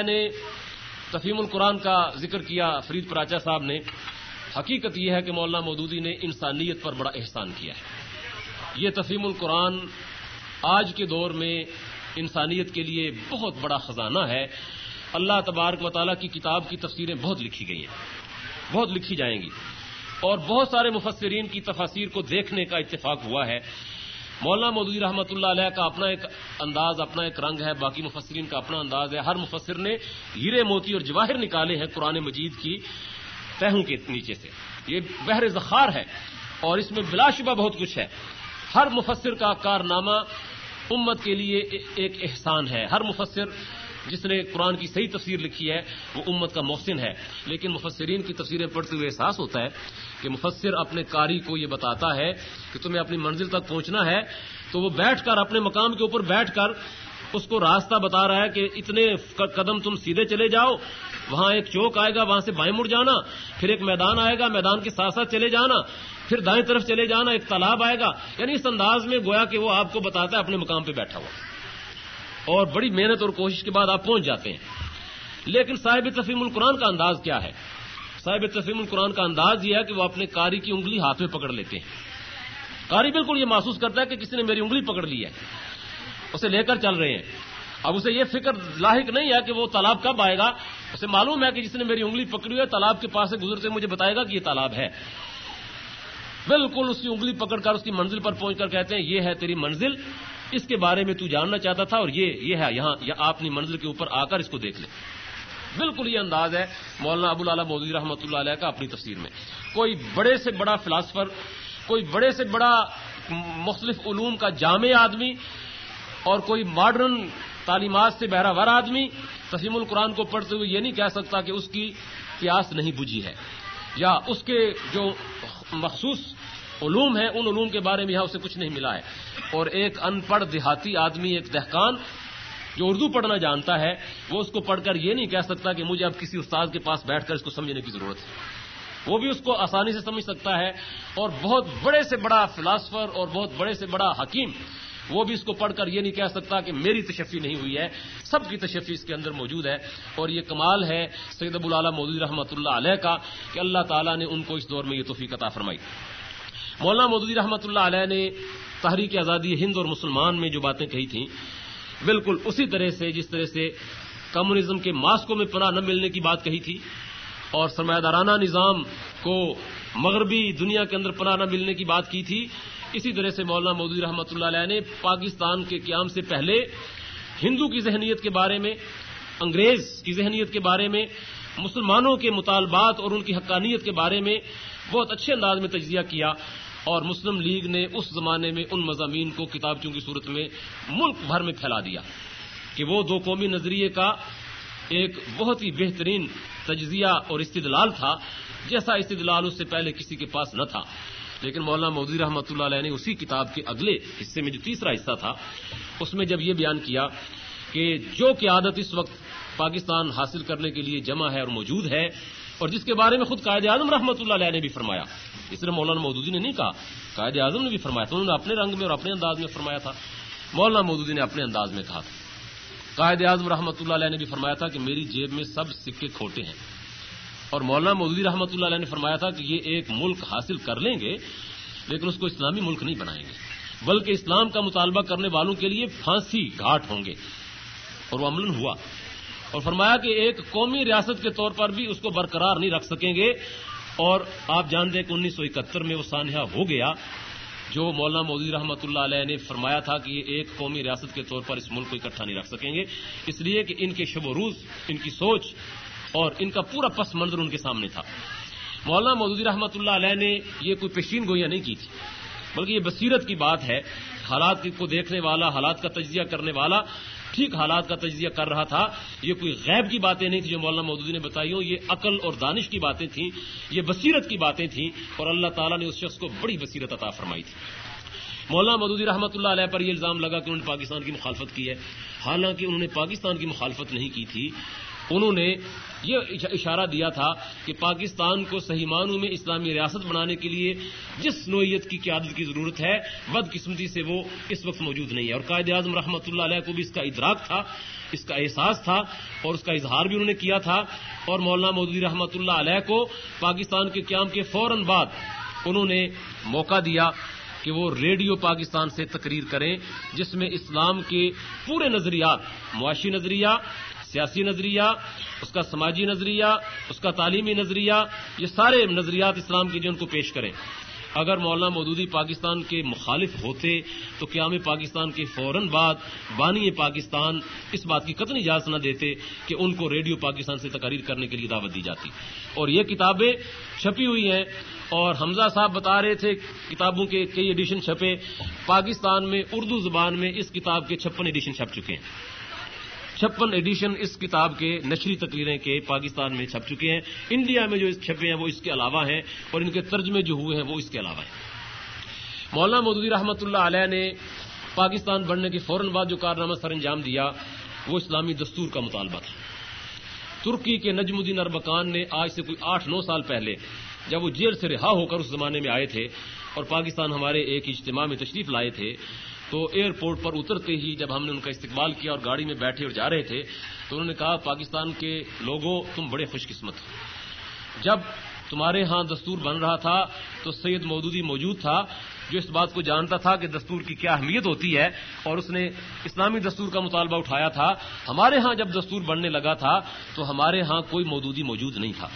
ने तफीमुल कुरान का ज़िक्र किया, फरीद पराचा साहब ने। हकीकत यह है कि मौलाना मौदूदी ने इंसानियत पर बड़ा एहसान किया है। ये तफीमुल कुरान आज के दौर में इंसानियत के लिए बहुत बड़ा खजाना है। अल्लाह तबारक वाली की किताब की तफसीरें बहुत लिखी गई हैं, बहुत लिखी जाएँगी। और बहुत सारे मुफसरीन की तफासिर को देखने का इतफाक हुआ है। मौलाना मौदूदी रहमत का अपना एक अंदाज, अपना एक रंग है, बाकी मुफसरीन का अपना अंदाज है। हर मुफसर ने हीरे मोती और जवाहिर निकाले हैं कुरान मजीद की तहों के नीचे से। ये बहर जखार है और इसमें बिलाशुबा बहुत कुछ है। हर मुफसर का कारनामा उम्मत के लिए एक एहसान है। हर मुफसर जिसने कुरान की सही तफसीर लिखी है, वो उम्मत का मोहसिन है। लेकिन मुफसरीन की तफसीरें पढ़ते हुए एहसास होता है कि मुफसर अपने कारी को ये बताता है कि तुम्हें अपनी मंजिल तक पहुँचना है तो वो बैठकर अपने मकाम के ऊपर बैठकर उसको रास्ता बता रहा है कि इतने कदम तुम सीधे चले जाओ, वहाँ एक चौक आएगा, वहाँ से बाएँ मुड़ जाना, फिर एक मैदान आएगा, मैदान के साथ साथ चले जाना, फिर दाएँ तरफ़ चले जाना, एक तालाब आएगा। यानी इस अंदाज में गोया कि वो आपको बताता है, अपने मकाम पे बैठा हुआ। और बड़ी मेहनत और कोशिश के बाद आप पहुँच जाते हैं। लेकिन साहिब तफीमुल कुरान का अंदाज क्या है? साहिब तफीमुल कुरान का अंदाज यह है कि वो अपने कारी की उंगली हाथ में पकड़ लेते हैं। कारी बिल्कुल ये महसूस करता है कि किसी ने मेरी उंगली पकड़ ली है। उसे लेकर चल रहे हैं। अब उसे ये फ़िक्र लाहिक नहीं है कि वो तालाब कब आएगा। उसे मालूम है कि जिसने मेरी उंगली पकड़ी है, तालाब के पास से गुजरते मुझे बताएगा कि ये तालाब है। बिल्कुल उसकी उंगली पकड़कर उसकी मंजिल पर पहुंचकर कहते हैं, ये है तेरी मंजिल। इसके बारे में तू जानना चाहता था और ये ये है, यहाँ, या अपनी मंजिल के ऊपर आकर इसको देख ले। बिल्कुल ये अंदाज है, मौलाना अबुल आला मोदी रहमत का अपनी तस्वीर में। कोई बड़े से बड़ा फिलासफर, कोई बड़े से बड़ा मुख्तलिफ़ उलूम का जाम आदमी और कोई मॉडर्न तालीमत से बहरावर आदमी, तसीमुल कुरान को पढ़ते हुए ये नहीं कह सकता कि उसकी प्यास नहीं बुझी है। या उसके जो मखसूस उलूम है, उन उलूम के बारे में यहाँ उसे कुछ नहीं मिला है। और एक अनपढ़ देहाती आदमी, एक दहकान, जो उर्दू पढ़ना जानता है, वो उसको पढ़कर ये नहीं कह सकता कि मुझे अब किसी उस्ताद के पास बैठकर इसको समझने की ज़रूरत है। वो भी उसको आसानी से समझ सकता है, और बहुत बड़े से बड़ा फिलासफर और बहुत बड़े से बड़ा हकीम, वो भी इसको पढ़कर ये नहीं कह सकता कि मेरी तशफी नहीं हुई है, सबकी तशफी इसके अंदर मौजूद है। और ये कमाल है सैद आला मौजूद रहमत का, कि अल्लाह ताला ने उनको इस दौर में ये तोफ़ी अता फरमाई। मौलाना मौदूदी रहमत ने तहरीक आज़ादी हिंद और मुसलमान में जो बातें कही थी, बिल्कुल उसी तरह से, जिस तरह से कम्युनिज्म के मास्को में पनाह न मिलने की बात कही थी और सरमायादाराना निज़ाम को मगरबी दुनिया के अंदर पनाह न मिलने की बात की थी, इसी तरह से मौलाना मोदी रहमत ने पाकिस्तान के क्याम से पहले हिंदू की जहनीत के बारे में, अंग्रेज़ की जहनीत के बारे में, मुसलमानों के मुतालबात और उनकी हक्कानियत के बारे में बहुत अच्छे अंदाज में तजिया किया। और मुस्लिम लीग ने उस जमाने में उन मजामी को किताबचों की सूरत में मुल्क भर में फैला दिया कि वो दो कौमी नज़रिए का एक बहुत ही बेहतरीन तजिया और इस्तलाल था, जैसा इस्तलाल उससे पहले किसी के पास न था। लेकिन मौलाना मौदी रहमत ने उसी किताब के अगले हिस्से में जो तीसरा हिस्सा था, उसमें जब ये बयान किया कि जो क्यादत इस वक्त पाकिस्तान हासिल करने के लिए जमा है और मौजूद है और जिसके बारे में खुद कायद आज़म रहमत ने भी फरमाया। इसलिए मौलाना मौदूदी ने नहीं कहा, कायद आज़म ने भी फरमाया था, उन्होंने अपने रंग में और अपने अंदाज में फरमाया था। मौलाना मौदूदी ने अपने अंदाज में कहा था। कायद आज़म रहमत ने भी फरमाया था कि मेरी जेब में सब सिक्के खोटे हैं। और मौलाना मौदूदी रहमत ने फरमाया था कि ये एक मुल्क हासिल कर लेंगे, लेकिन उसको इस्लामी मुल्क नहीं बनाएँगे। बल्कि इस्लाम का मुतालबा करने वालों के लिए फांसी घाट होंगे। और वो अमलन हुआ। और फरमाया कि एक कौमी रियासत के तौर पर भी उसको बरकरार नहीं रख सकेंगे। और आप जानते हैं कि उन्नीस सौ इकहत्तर में वो सानहा हो गया, जो मौलाना मोदी रहमत ने फरमाया था कि एक कौमी रियासत के तौर पर इस मुल्क को इकट्ठा नहीं रख सकेंगे। इसलिए कि इनके शब रूज इनकी सोच और इनका पूरा पस मंजर उनके सामने था। मौलाना मौदूदी रहमत ने ये कोई पेशीन गोइयाँ नहीं की थी, बल्कि ये बसीरत की बात है। हालात को देखने वाला, हालात का तजिया करने वाला ठीक हालात का तजिया कर रहा था। ये कोई गैब की बातें नहीं थी जो मौलाना मौदूदी ने बताई हो। ये अकल और दानिश की बातें थी, ये बसीरत की बातें थी और अल्लाह तला ने उस शख्स को बड़ी बसीरत अता फरमाई थी। मौलाना मदूदी रहमत पर यह इल्ज़ाम लगा कि उन्होंने पाकिस्तान की मुखालफत की है। हालाँकि उन्होंने पाकिस्तान की मुखालफत नहीं की थी उन्होंने ये इशारा दिया था कि पाकिस्तान को सही मानों में इस्लामी रियासत बनाने के लिए जिस नोयत की क्यादत की ज़रूरत है, बदकिस्मती से वो इस वक्त मौजूद नहीं है। और कायद आज़म रहमत को भी इसका इदराक था, इसका एहसास था और उसका इजहार भी उन्होंने किया था। और मौलाना मौदूदी रहमत को पाकिस्तान के क्याम के फ़ौरन बाद उन्होंने मौका दिया कि वो रेडियो पाकिस्तान से तकरीर करें, जिसमें इस्लाम के पूरे नजरियात, मुआशी नज़रिया सियासी नज़रिया, उसका समाजी नज़रिया, उसका तालीमी नज़रिया, ये सारे नजरियात इस्लाम के जो उनको पेश करें। अगर मौलाना मौदूदी पाकिस्तान के मुखालिफ होते तो क्या में पाकिस्तान के फ़ौरन बाद बानी पाकिस्तान इस बात की कतनी इजाज़त न देते कि उनको रेडियो पाकिस्तान से तकरीर करने के लिए दावत दी जाती। और ये किताबें छपी हुई हैं, और हमजा साहब बता रहे थे किताबों के कई एडिशन छपे। पाकिस्तान में, उर्दू ज़ुबान में इस किताब के छप्पन एडिशन छप चुके हैं। छप्पन एडिशन इस किताब के नशरी तकरीरें के पाकिस्तान में छप चुके हैं। इंडिया में जो छपे हैं, वो इसके अलावा हैं और इनके तर्जमे जो हुए हैं, वो इसके अलावा हैं। मौलाना मदूदी रहमत ने पाकिस्तान बढ़ने के फ़ौरन बाद जो कारनामा सर अंजाम दिया, वो इस्लामी दस्तूर का मुतालबा था। तुर्की के नजमुद्दीन अरबकान ने आज से कोई आठ, नौ साल पहले जब वो जेल से रिहा होकर उस जमाने में आए थे और पाकिस्तान हमारे एक इज्तिमा में तशरीफ़ लाए थे तो एयरपोर्ट पर उतरते ही जब हमने उनका इस्तेमाल किया और गाड़ी में बैठे और जा रहे थे तो उन्होंने कहा, पाकिस्तान के लोगों, तुम बड़े खुशकिस्मत हो। जब तुम्हारे यहाँ दस्तूर बन रहा था तो सैयद मौदूदी मौजूद था, जो इस बात को जानता था कि दस्तूर की क्या अहमियत होती है, और उसने इस्लामी दस्तूर का मुतालबा उठाया था, हमारे यहाँ जब दस्तूर बनने लगा था तो हमारे यहाँ कोई मौदूदी मौजूद नहीं था।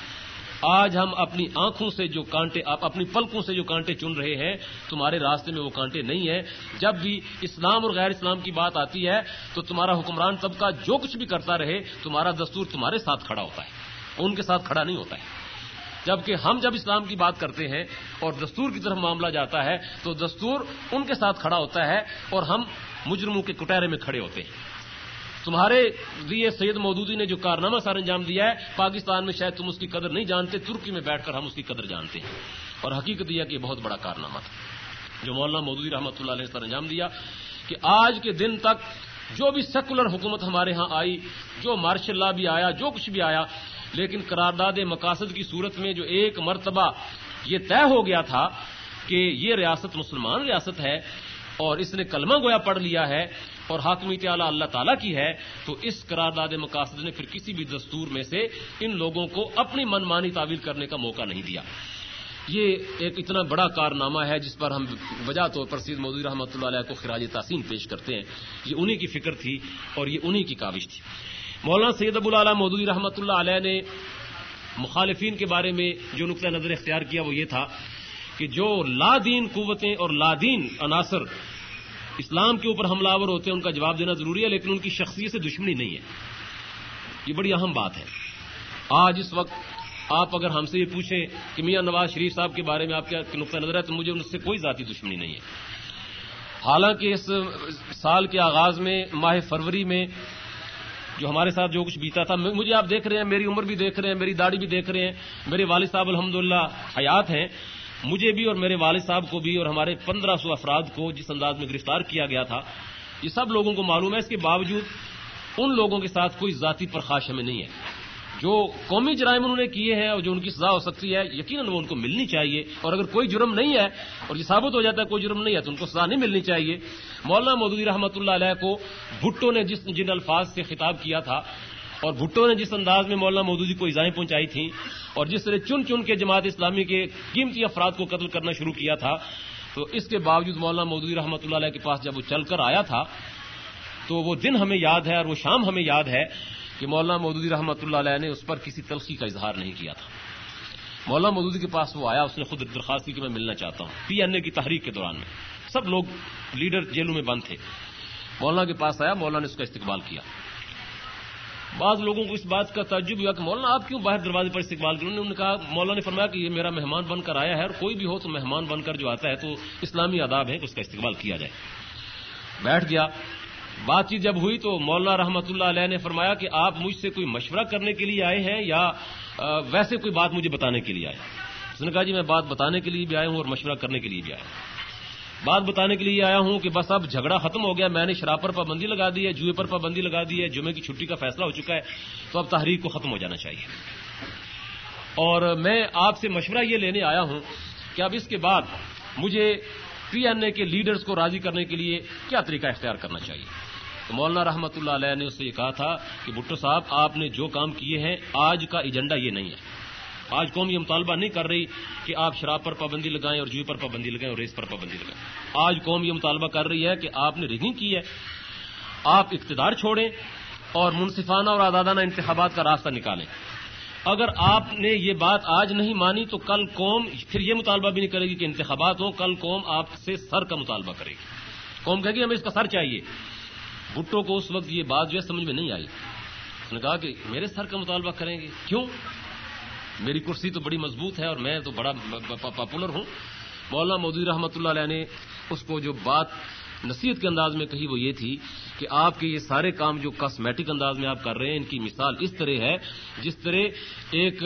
आज हम अपनी आँखों से जो कांटे, आप अपनी पलकों से जो कांटे चुन रहे हैं, तुम्हारे रास्ते में वो कांटे नहीं है। जब भी इस्लाम और गैर इस्लाम की बात आती है तो तुम्हारा हुक्मरान तबका जो कुछ भी करता रहे, तुम्हारा दस्तूर तुम्हारे साथ खड़ा होता है। उनके साथ खड़ा नहीं होता है। जबकि हम जब इस्लाम की बात करते हैं और दस्तूर की तरफ़ मामला जाता है तो दस्तूर उनके साथ खड़ा होता है और हम मुजरमों के कुटहरे में खड़े होते हैं। तुम्हारे लिए सैयद मौदूदी ने जो कारनामा सर अंजाम दिया है, पाकिस्तान में शायद तुम उसकी कदर नहीं जानते, तुर्की में बैठकर हम उसकी कदर जानते हैं। और हकीकत यह कि यह बहुत बड़ा कारनामा था, जो मौलाना मौदूदी रहमत ने सर अंजाम दिया कि आज के दिन तक जो भी सेकुलर हुकूमत हमारे यहाँ आई, जो मार्शल लॉ भी आया, जो कुछ भी आया, लेकिन करारदाद मकासद की सूरत में जो एक मरतबा ये तय हो गया था कि ये रियासत मुसलमान रियासत है और इसने कलमा गोया पढ़ लिया है और हाकमियत आला अल्लाह ताला की है तो इस करारदाद मकासद ने फिर किसी भी दस्तूर में से इन लोगों को अपनी मनमानी तावील करने का मौका नहीं दिया। ये एक इतना बड़ा कारनामा है जिस पर हम वजह तौर पर सीद मोदी रहमत को खराज तसीम पेश करते हैं। ये उन्हीं की फ़िक्र थी और ये उन्हीं की काविश थी। मौलाना सैद अबुल आला मौदूदी रहमत ने मुखालफी के बारे में जो नुक़ नज़र इख्तियार किया वो ये था कि जो लादीन कुतें और लादीन अनासर इस्लाम के ऊपर हमलावर होते हैं, उनका जवाब देना ज़रूरी है, लेकिन उनकी शख्सियत से दुश्मनी नहीं है। ये बड़ी अहम बात है। आज इस वक्त आप अगर हमसे ये पूछें कि मियाँ नवाज़ शरीफ साहब के बारे में आपका नुकता नज़र है तो मुझे उनसे कोई जाती दुश्मनी नहीं है। हालाँकि इस साल के आगाज़ में, माह फरवरी में जो हमारे साथ जो कुछ बीता था मुझे आप देख रहे हैं, मेरी उम्र भी देख रहे हैं, मेरी दाढ़ी भी देख रहे हैं, मेरे वालिद साहब, अलहमदुल्ला, हयात हैं। मुझे भी और मेरे वालिद साहब को भी और हमारे पंद्रह सौ अफराद को जिस अंदाज में गिरफ़्तार किया गया था, ये सब लोगों को मालूम है। इसके बावजूद, उन लोगों के साथ कोई जाति प्रकाश हमें नहीं है। जो कौमी जराइम उन्होंने किए हैं और जो उनकी सजा हो सकती है यकीन वो उनको मिलनी चाहिए। और अगर कोई जुर्म नहीं है और ये साबित हो जाता है कोई जुर्म नहीं है तो उनको सजा नहीं मिलनी चाहिए। मौलाना मौदूदी रहमत को भुट्टो ने जिस जिन अल्फाज से खिताब किया था और भुट्टो ने जिस अंदाज में मौलाना मौदूदी को इजाएँ पहुंचाई थी और जिस तरह चुन चुन के जमात इस्लामी के कीमती अफराद को कत्ल करना शुरू किया था तो इसके बावजूद मौलाना मौदूदी रहमत के पास जब वो चलकर आया था तो वो दिन हमें याद है और वो शाम हमें याद है कि मौलाना मौदूदी रहमत ने उस पर किसी तलखी का इजहार नहीं किया था। मौलाना मौदूदी के पास वो आया, उसने खुद दरखास्त की कि मैं मिलना चाहता हूँ। पीएनए की तहरीक के दौरान में। सब लोग लीडर जेलों में बंद थे। मौलाना के पास आया, मौलाना ने उसका इस्तेमाल किया। बाद लोगों को इस बात का तजुब हुआ कि मौलाना, आप क्यों बाहर दरवाजे पर इस्तेमाल करें? उन्होंने कहा, मौलाना ने फरमाया कि ये मेरा मेहमान बनकर आया है और कोई भी हो तो मेहमान बनकर जो आता है तो इस्लामी आदाब है कि उसका इस्तेमाल किया जाए। बैठ गया। बातचीत जब हुई तो मौलाना रहमत ने फरमाया कि आप मुझसे कोई मशवरा करने के लिए आए हैं या वैसे कोई बात मुझे बताने के लिए आए उसने कहा, जी, मैं बात बताने के लिए भी आया हूँ और मशवरा करने के लिए भी आया बात बताने के लिए आया हूँ कि बस अब झगड़ा खत्म हो गया। मैंने शराब पर पाबंदी लगा दी है, जुए पर पाबंदी लगा दी है। जुमे की छुट्टी का फैसला हो चुका है तो अब तहरीक को खत्म हो जाना चाहिए। और मैं आपसे मशवरा ये लेने आया हूँ कि अब इसके बाद मुझे पीएनए के लीडर्स को राज़ी करने के लिए क्या तरीका इख्तियार करना चाहिए? तो मौलाना रहमतुल्लाह ने उससे ये कहा था कि भुट्टो साहब, आपने जो काम किए हैं, आज का एजेंडा ये नहीं है। आज कौम ये मुतालबा नहीं कर रही कि आप शराब पर पाबंदी लगाएँ और जुए पर पाबंदी लगाएँ और रेस पर पाबंदी लगाएँ। आज कौम ये मुतालबा कर रही है कि आपने रिगिंग की है। आप इकतदार छोड़ें और मुनसिफाना और आजादाना इंतबात का रास्ता निकालें। अगर आपने ये बात आज नहीं मानी तो कल कौम फिर ये मुतालबा भी नहीं करेगी कि इंतबात हो। कल कौम आपसे सर का मुतालबा करेगी। कौम कहेगी, हमें इसका सर चाहिए। भुट्टो को उस वक्त ये बात जो है समझ में नहीं आई। उसने कहा कि मेरे सर का मुतालबा करेंगे। क्यों? मेरी कुर्सी तो बड़ी मज़बूत है और मैं तो बड़ा पॉपुलर हूँ। मौलाना मोदी रहमतुल्लाह ने उसको जो बात नसीहत के अंदाज में कही वो ये थी कि आपके ये सारे काम जो कॉस्मेटिक अंदाज में आप कर रहे हैं, इनकी मिसाल इस तरह है, जिस तरह एक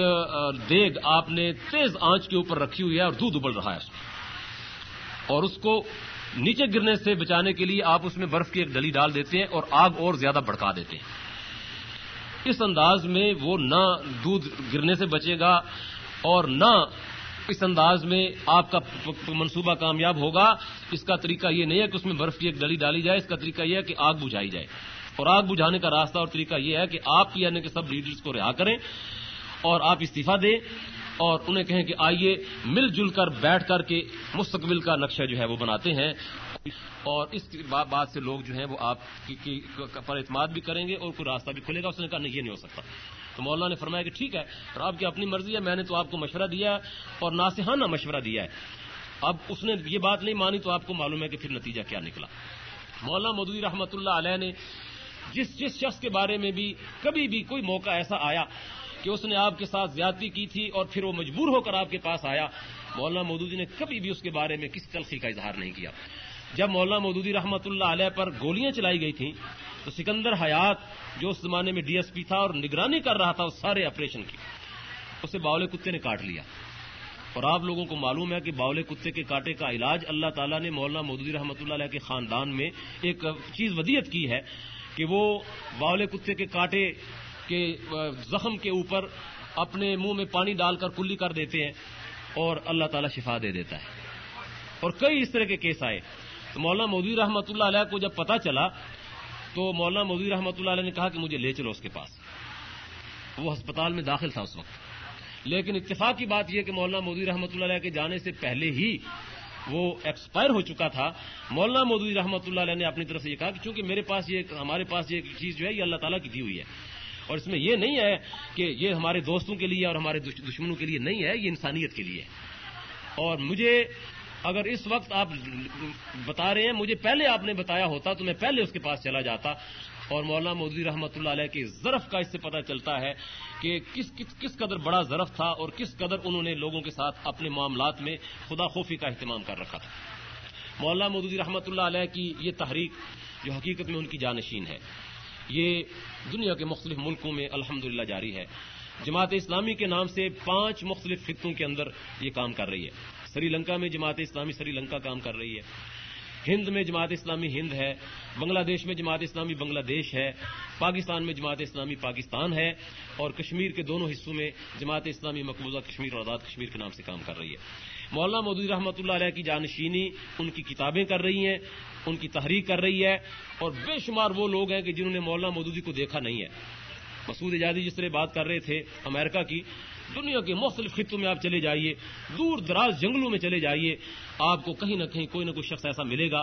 देग आपने तेज आँच के ऊपर रखी हुई है और दूध उबल रहा है उसमें। और उसको नीचे गिरने से बचाने के लिए आप उसमें बर्फ़ की एक डली डाल देते हैं और आग और ज़्यादा भड़का देते हैं। इस अंदाज में वो न दूध गिरने से बचेगा और न इस अंदाज में आपका मंसूबा कामयाब होगा। इसका तरीका यह नहीं है कि उसमें बर्फ़ की एक डली डाली जाए। इसका तरीका यह है कि आग बुझाई जाए। और आग बुझाने का रास्ता और तरीका यह है कि आप यानी कि सब लीडर्स को रिहा करें और आप इस्तीफा दें और उन्हें कहें कि आइए मिलजुल कर बैठ करके मुस्तकबिल का नक्शा जो है वो बनाते हैं और इस बात से लोग जो है वो आप की, की, पर इतमाद भी करेंगे और कोई रास्ता भी खुलेगा। उसने कहा नहीं ये नहीं हो सकता। तो मौलाना ने फरमाया कि ठीक है और आपकी अपनी मर्ज़ी है मैंने तो आपको मशवरा दिया है और नासिहाना मशवरा दिया है। अब उसने ये बात नहीं मानी तो आपको मालूम है कि फिर नतीजा क्या निकला। मौलाना मदूरी रहमत ने जिस जिस शख्स के बारे में भी कभी भी कोई मौका ऐसा आया कि उसने आपके साथ ज्यादती की थी और फिर वो मजबूर होकर आपके पास आया मौलाना मौदूदी ने कभी भी उसके बारे में किसी तलखी का इजहार नहीं किया। जब मौलाना मौदूदी रहमत पर गोलियाँ चलाई गई थी तो सिकंदर हयात, जो उस जमाने में डीएसपी था और निगरानी कर रहा था, उस सारे ऑपरेशन की, उसे बावले कुत्ते ने काट लिया। और आप लोगों को मालूम है कि बावले कुत्ते के कांटे का इलाज अल्लाह ताला ने मौलाना मौदूदी रहमत के खानदान में एक चीज़ वदियत की है कि वो बावले कुत्ते के कांटे के जख्म के ऊपर अपने मुँह में पानी डालकर कुल्ली कर देते हैं और अल्लाह ताला शिफा दे देता है। और कई इस तरह के केस आए। तो मौलाना मौदूदी रहमत को जब पता चला तो मौलाना मौदूदी रहमत ने कहा कि मुझे ले चलो उसके पास। वो अस्पताल में दाखिल था उस वक्त। लेकिन इतफाक की बात यह कि मौलाना मोदी रहमत के जाने से पहले ही वो एक्सपायर हो चुका था। मौलाना मोदी रहमत ने अपनी तरफ़ से ये कहा कि चूँकि मेरे पास ये, हमारे पास ये चीज़ जो है, ये अल्लाह ताला की दी हुई है। और इसमें यह नहीं है कि ये हमारे दोस्तों के लिए और हमारे दुश्मनों के लिए नहीं है, ये इंसानियत के लिए है। और मुझे अगर इस वक्त आप बता रहे हैं, मुझे पहले आपने बताया होता तो मैं पहले उसके पास चला जाता। और मौलाना मोदी रहमत के जरफ का इससे पता चलता है कि किस किस किस कदर बड़ा जरफ था और किस कदर उन्होंने लोगों के साथ अपने मामलात में खुदा खोफी का अहतमाम कर रखा था। मौलाना मोदी रहमत की ये तहरीक, जो हकीकत में उनकी जानशीन है, ये दुनिया के मुख्तलिफ़ मुल्कों में अल्हम्दुलिल्लाह जारी है। जमात इस्लामी के नाम से पाँच मुख्तलिफ़ खितों के अंदर ये काम कर रही है। श्रीलंका में जमात इस्लामी श्रीलंका काम कर रही है। हिंद में जमात इस्लामी हिंद है, बांग्लादेश में जमात इस्लामी बांग्लादेश है, पाकिस्तान में जमात इस्लामी पाकिस्तान है, और कश्मीर के दोनों हिस्सों में जमात इस्लामी मकबूजा कश्मीर और आज़ाद कश्मीर के नाम से काम कर रही है। मौलाना मौदूद रहमत की जानशीनी उनकी किताबें कर रही हैं, उनकी तहरीक कर रही है, और बेशुमार वो लोग हैं कि जिन्होंने मौलाना मौदूदी को देखा नहीं है। मसूद एजादी जिस तरह बात कर रहे थे अमेरिका की दुनिया के मुख्तलिफ़ खितों में आप चले जाइए, दूर दराज जंगलों में चले जाइए, आपको कहीं ना कहीं कोई ना कोई शख्स ऐसा मिलेगा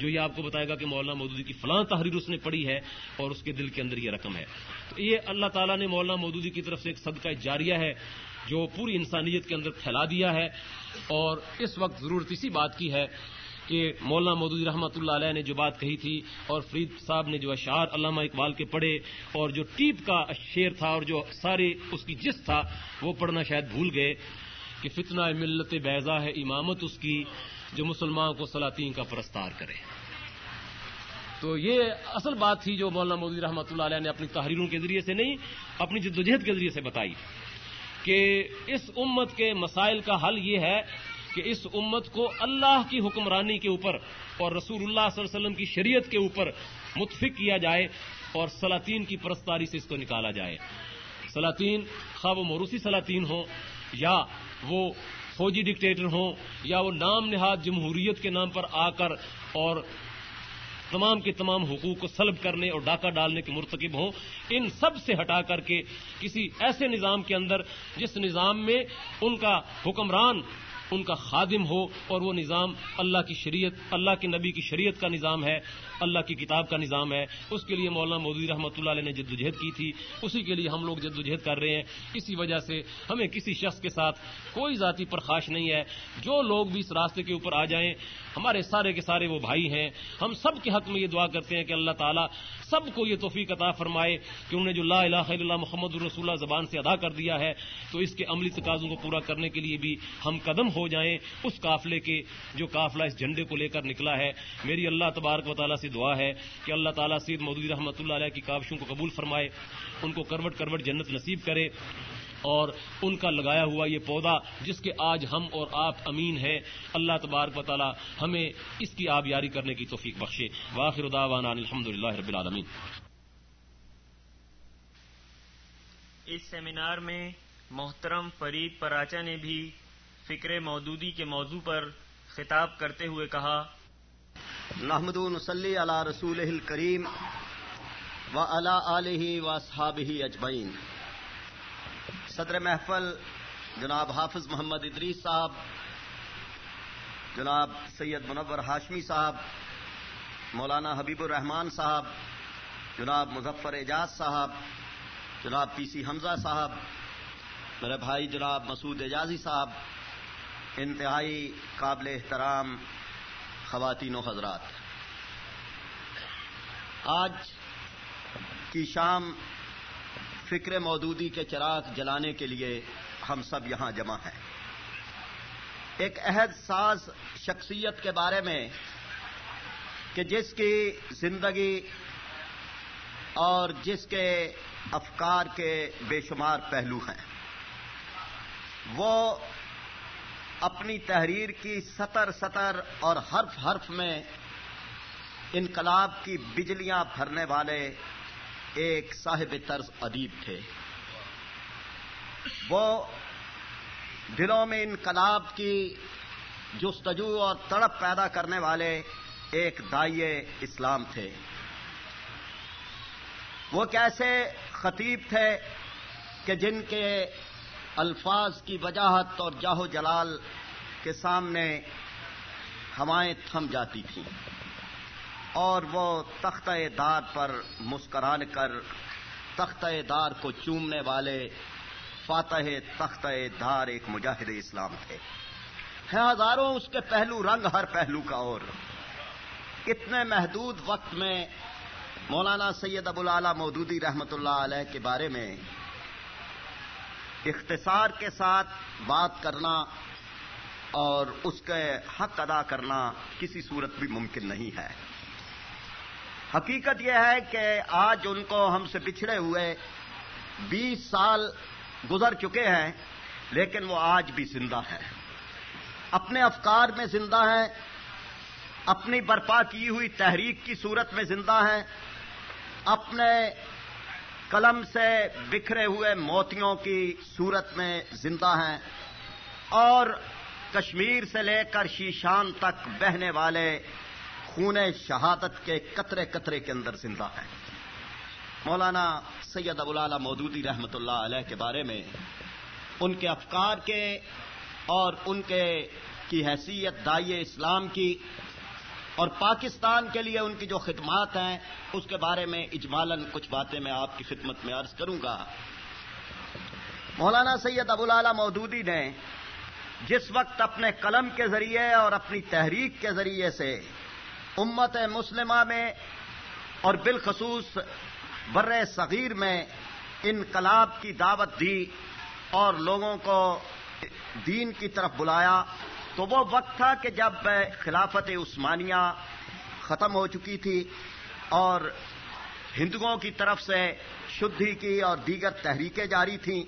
जो ये आपको बताएगा कि मौलाना मौदूदी की फलां तहरीर उसने पढ़ी है और उसके दिल के अंदर ये रकम है। तो ये अल्लाह ताला ने मौलाना मौदूदी की तरफ़ से एक सदका जारिया है, जो पूरी इंसानियत के अंदर फैला दिया है और इस वक्त ज़रूरत इसी बात की है कि मौलाना मौदूदी रहमत ने जो बात कही थी और फरीद साहब ने जो अशार अलामा इकबाल के पढ़े और जो टीप का शेर था और जो सारे उसकी जिस था, वो पढ़ना शायद भूल गए कि फितना मिलत बैजा है, इमामत उसकी जो मुसलमान को सलातीन का प्रस्तार करे। तो ये असल बात थी जो मौलाना मोदी रहमत ने अपनी तहरीरों के ज़रिए से नहीं, अपनी जद्दोजहद के ज़रिए से बताई कि इस उम्मत के मसाइल का हल ये है कि इस उम्मत को अल्लाह की हुक्मरानी के ऊपर और रसूलुल्लाह वसल्लम की शरीयत के ऊपर मुतफिक किया जाए और सलातीन की परस्तारी से इसको निकाला जाए। सलातीन खा वो मोरूसी सलातीन हो या वो फौजी डिक्टेटर हो या वो नाम निहाद जमहूरियत के नाम पर आकर और तमाम के तमाम हकूक को सलब करने और डाका डालने के मुर्तकब हों, इन सबसे हटा करके किसी ऐसे निज़ाम के अंदर जिस निज़ाम में उनका हुक्मरान उनका खादिम हो और वो निज़ाम अल्लाह की शरीयत, अल्लाह के नबी की शरीयत का निज़ाम है। अल्लाह की किताब का निज़ाम है। उसके लिए मौलाना मोदी रहमत ने जद्दोजहद की थी। उसी के लिए हम लोग जद्दोजहद कर रहे हैं। इसी वजह से हमें किसी शख्स के साथ कोई जाति प्रखाश नहीं है। जो लोग भी इस रास्ते के ऊपर आ जाएँ, हमारे सारे के सारे वो भाई हैं। हम सब के हक में ये दुआ करते हैं कि अल्लाह ताला सबको ये तोफ़ी अता फरमाए कि उन्होंने जो ला इला मोहम्मद रसूल जबान से अदा कर दिया है तो इसके अमली तकाजों को पूरा करने के लिए भी हम कदम हो जाएँ। उस काफिले के जो काफिला इस झंडे को लेकर निकला है, मेरी अल्लाह तबारक वाली से दुआ है कि अल्लाह ताला सैद मौदूदी रहमत की काविशों को कबूल फरमाए, उनको करवट करवट जन्नत नसीब करे और उनका लगाया हुआ ये पौधा जिसके आज हम और आप अमीन हैं, अल्लाह तबारक वाली हमें इसकी आबियारी करने की तोफीक बख्शे। वाखिर रबालमीन इस सेमिनार में मोहतरम फरीद पराचा ने भी फ़िक्र मौदूदी के मौजू पर खिताब करते हुए कहा नहमदूनसली अला रसूल करीम व अला आलही व सहाबी अजमैन सदर महफल जनाब हाफिज मोहम्मद इदरीस साहब, जनाब सैयद मुनवर हाशमी साहब, मौलाना हबीबुररहमान साहब, जनाब मुजफ्फर एजाज साहब, जनाब पीसी हमजा साहब, मेरे भाई जनाब मसूद एजाजी साहब, इंतहाई काबिल एहतराम खवातीन हजरात। आज की शाम फ़िक्र मौदूदी के चराग जलाने के लिए हम सब यहाँ जमा हैं। एक अहद साज शख्सियत के बारे में कि जिसकी ज़िंदगी और जिसके अफकार के बेशुमार पहलू हैं। वो अपनी तहरीर की सतर सतर और हर्फ हर्फ में इनकलाब की बिजलियाँ भरने वाले एक साहिब तर्ज अदीब थे। वो दिलों में इनकलाब की जुस्तजू और तड़प पैदा करने वाले एक दाइए इस्लाम थे। वो कैसे खतीब थे कि जिनके अल्फाज की वजाहत और जाहो जलाल के सामने हवाएँ थम जाती थीं और वो तख्त दार पर मुस्करान कर तख्त दार को चूमने वाले फातह तख्त दार एक मुजाहिद इस्लाम थे। हैं हज़ारों उसके पहलू, रंग हर पहलू का और। इतने महदूद वक्त में मौलाना सैयद अबुल आला मौदूदी रहमतुल्लाह अलैह के बारे में इख्तिसार के साथ बात करना और उसके हक अदा करना किसी सूरत भी मुमकिन नहीं है। हकीकत यह है कि आज उनको हमसे पिछड़े हुए 20 साल गुजर चुके हैं, लेकिन वो आज भी ज़िंदा हैं। अपने अफकार में ज़िंदा हैं, अपनी बर्पा की हुई तहरीक की सूरत में ज़िंदा हैं, अपने कलम से बिखरे हुए मोतियों की सूरत में ज़िंदा हैं और कश्मीर से लेकर शीशान तक बहने वाले खून शहादत के कतरे कतरे के अंदर ज़िंदा हैं। मौलाना सैयद अबुलाला मौदूदी रहमत के बारे में उनके अफकार के और उनके की हैसियत दाइए इस्लाम की और पाकिस्तान के लिए उनकी जो खिदमात हैं, उसके बारे में इजमालन कुछ बातें मैं आपकी खिदमत में अर्ज़ करूँगा। मौलाना सैयद अबुलाला मौदूदी ने जिस वक्त अपने कलम के ज़रिए और अपनी तहरीक के ज़रिए से उम्मत मुस्लिमा में और बिलखसूस बर सगीर में इनकलाब की दावत दी और लोगों को दीन की तरफ़ बुलाया तो वो वक्त था कि जब खिलाफत उस्मानिया खत्म हो चुकी थी और हिंदुओं की तरफ़ से शुद्धि की और दीगर तहरीकें जारी थीं।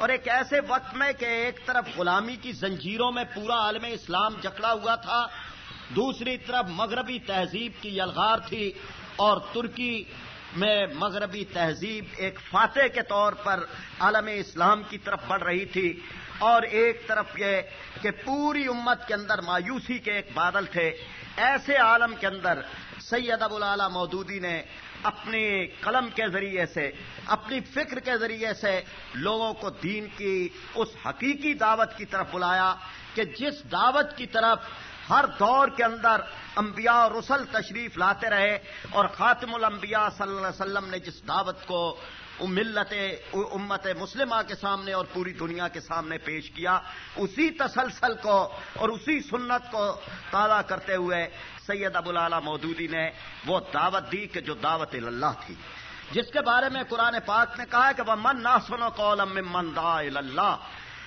और एक ऐसे वक्त में कि एक तरफ़ गुलामी की जंजीरों में पूरा आलम इस्लाम जकड़ा हुआ था, दूसरी तरफ़ मगरबी तहजीब की यलगार थी और तुर्की में मगरबी तहजीब एक फाते के तौर पर आलम इस्लाम की तरफ़ बढ़ रही थी और एक तरफ़ यह कि पूरी उम्मत के अंदर मायूसी के एक बादल थे। ऐसे आलम के अंदर सैयद अबुल आला मौदूदी ने अपने कलम के ज़रिए से, अपनी फ़िक्र के ज़रिए से लोगों को दीन की उस हकीकी दावत की तरफ़ बुलाया कि जिस दावत की तरफ़ हर दौर के अंदर अंबिया और रसल तशरीफ़ लाते रहे और खातमुल अंबिया वसल्लम ने जिस दावत को मिल्लत उम्मत मुस्लिमा के सामने और पूरी दुनिया के सामने पेश किया, उसी तसलसल को और उसी सुन्नत को ताज़ा करते हुए सैयद अबुल आला मौदूदी ने वो दावत दी कि जो दावत अल्लाह थी। जिसके बारे में कुरान पाक ने कहा कि वह मन ना सुनो कौलम मन दा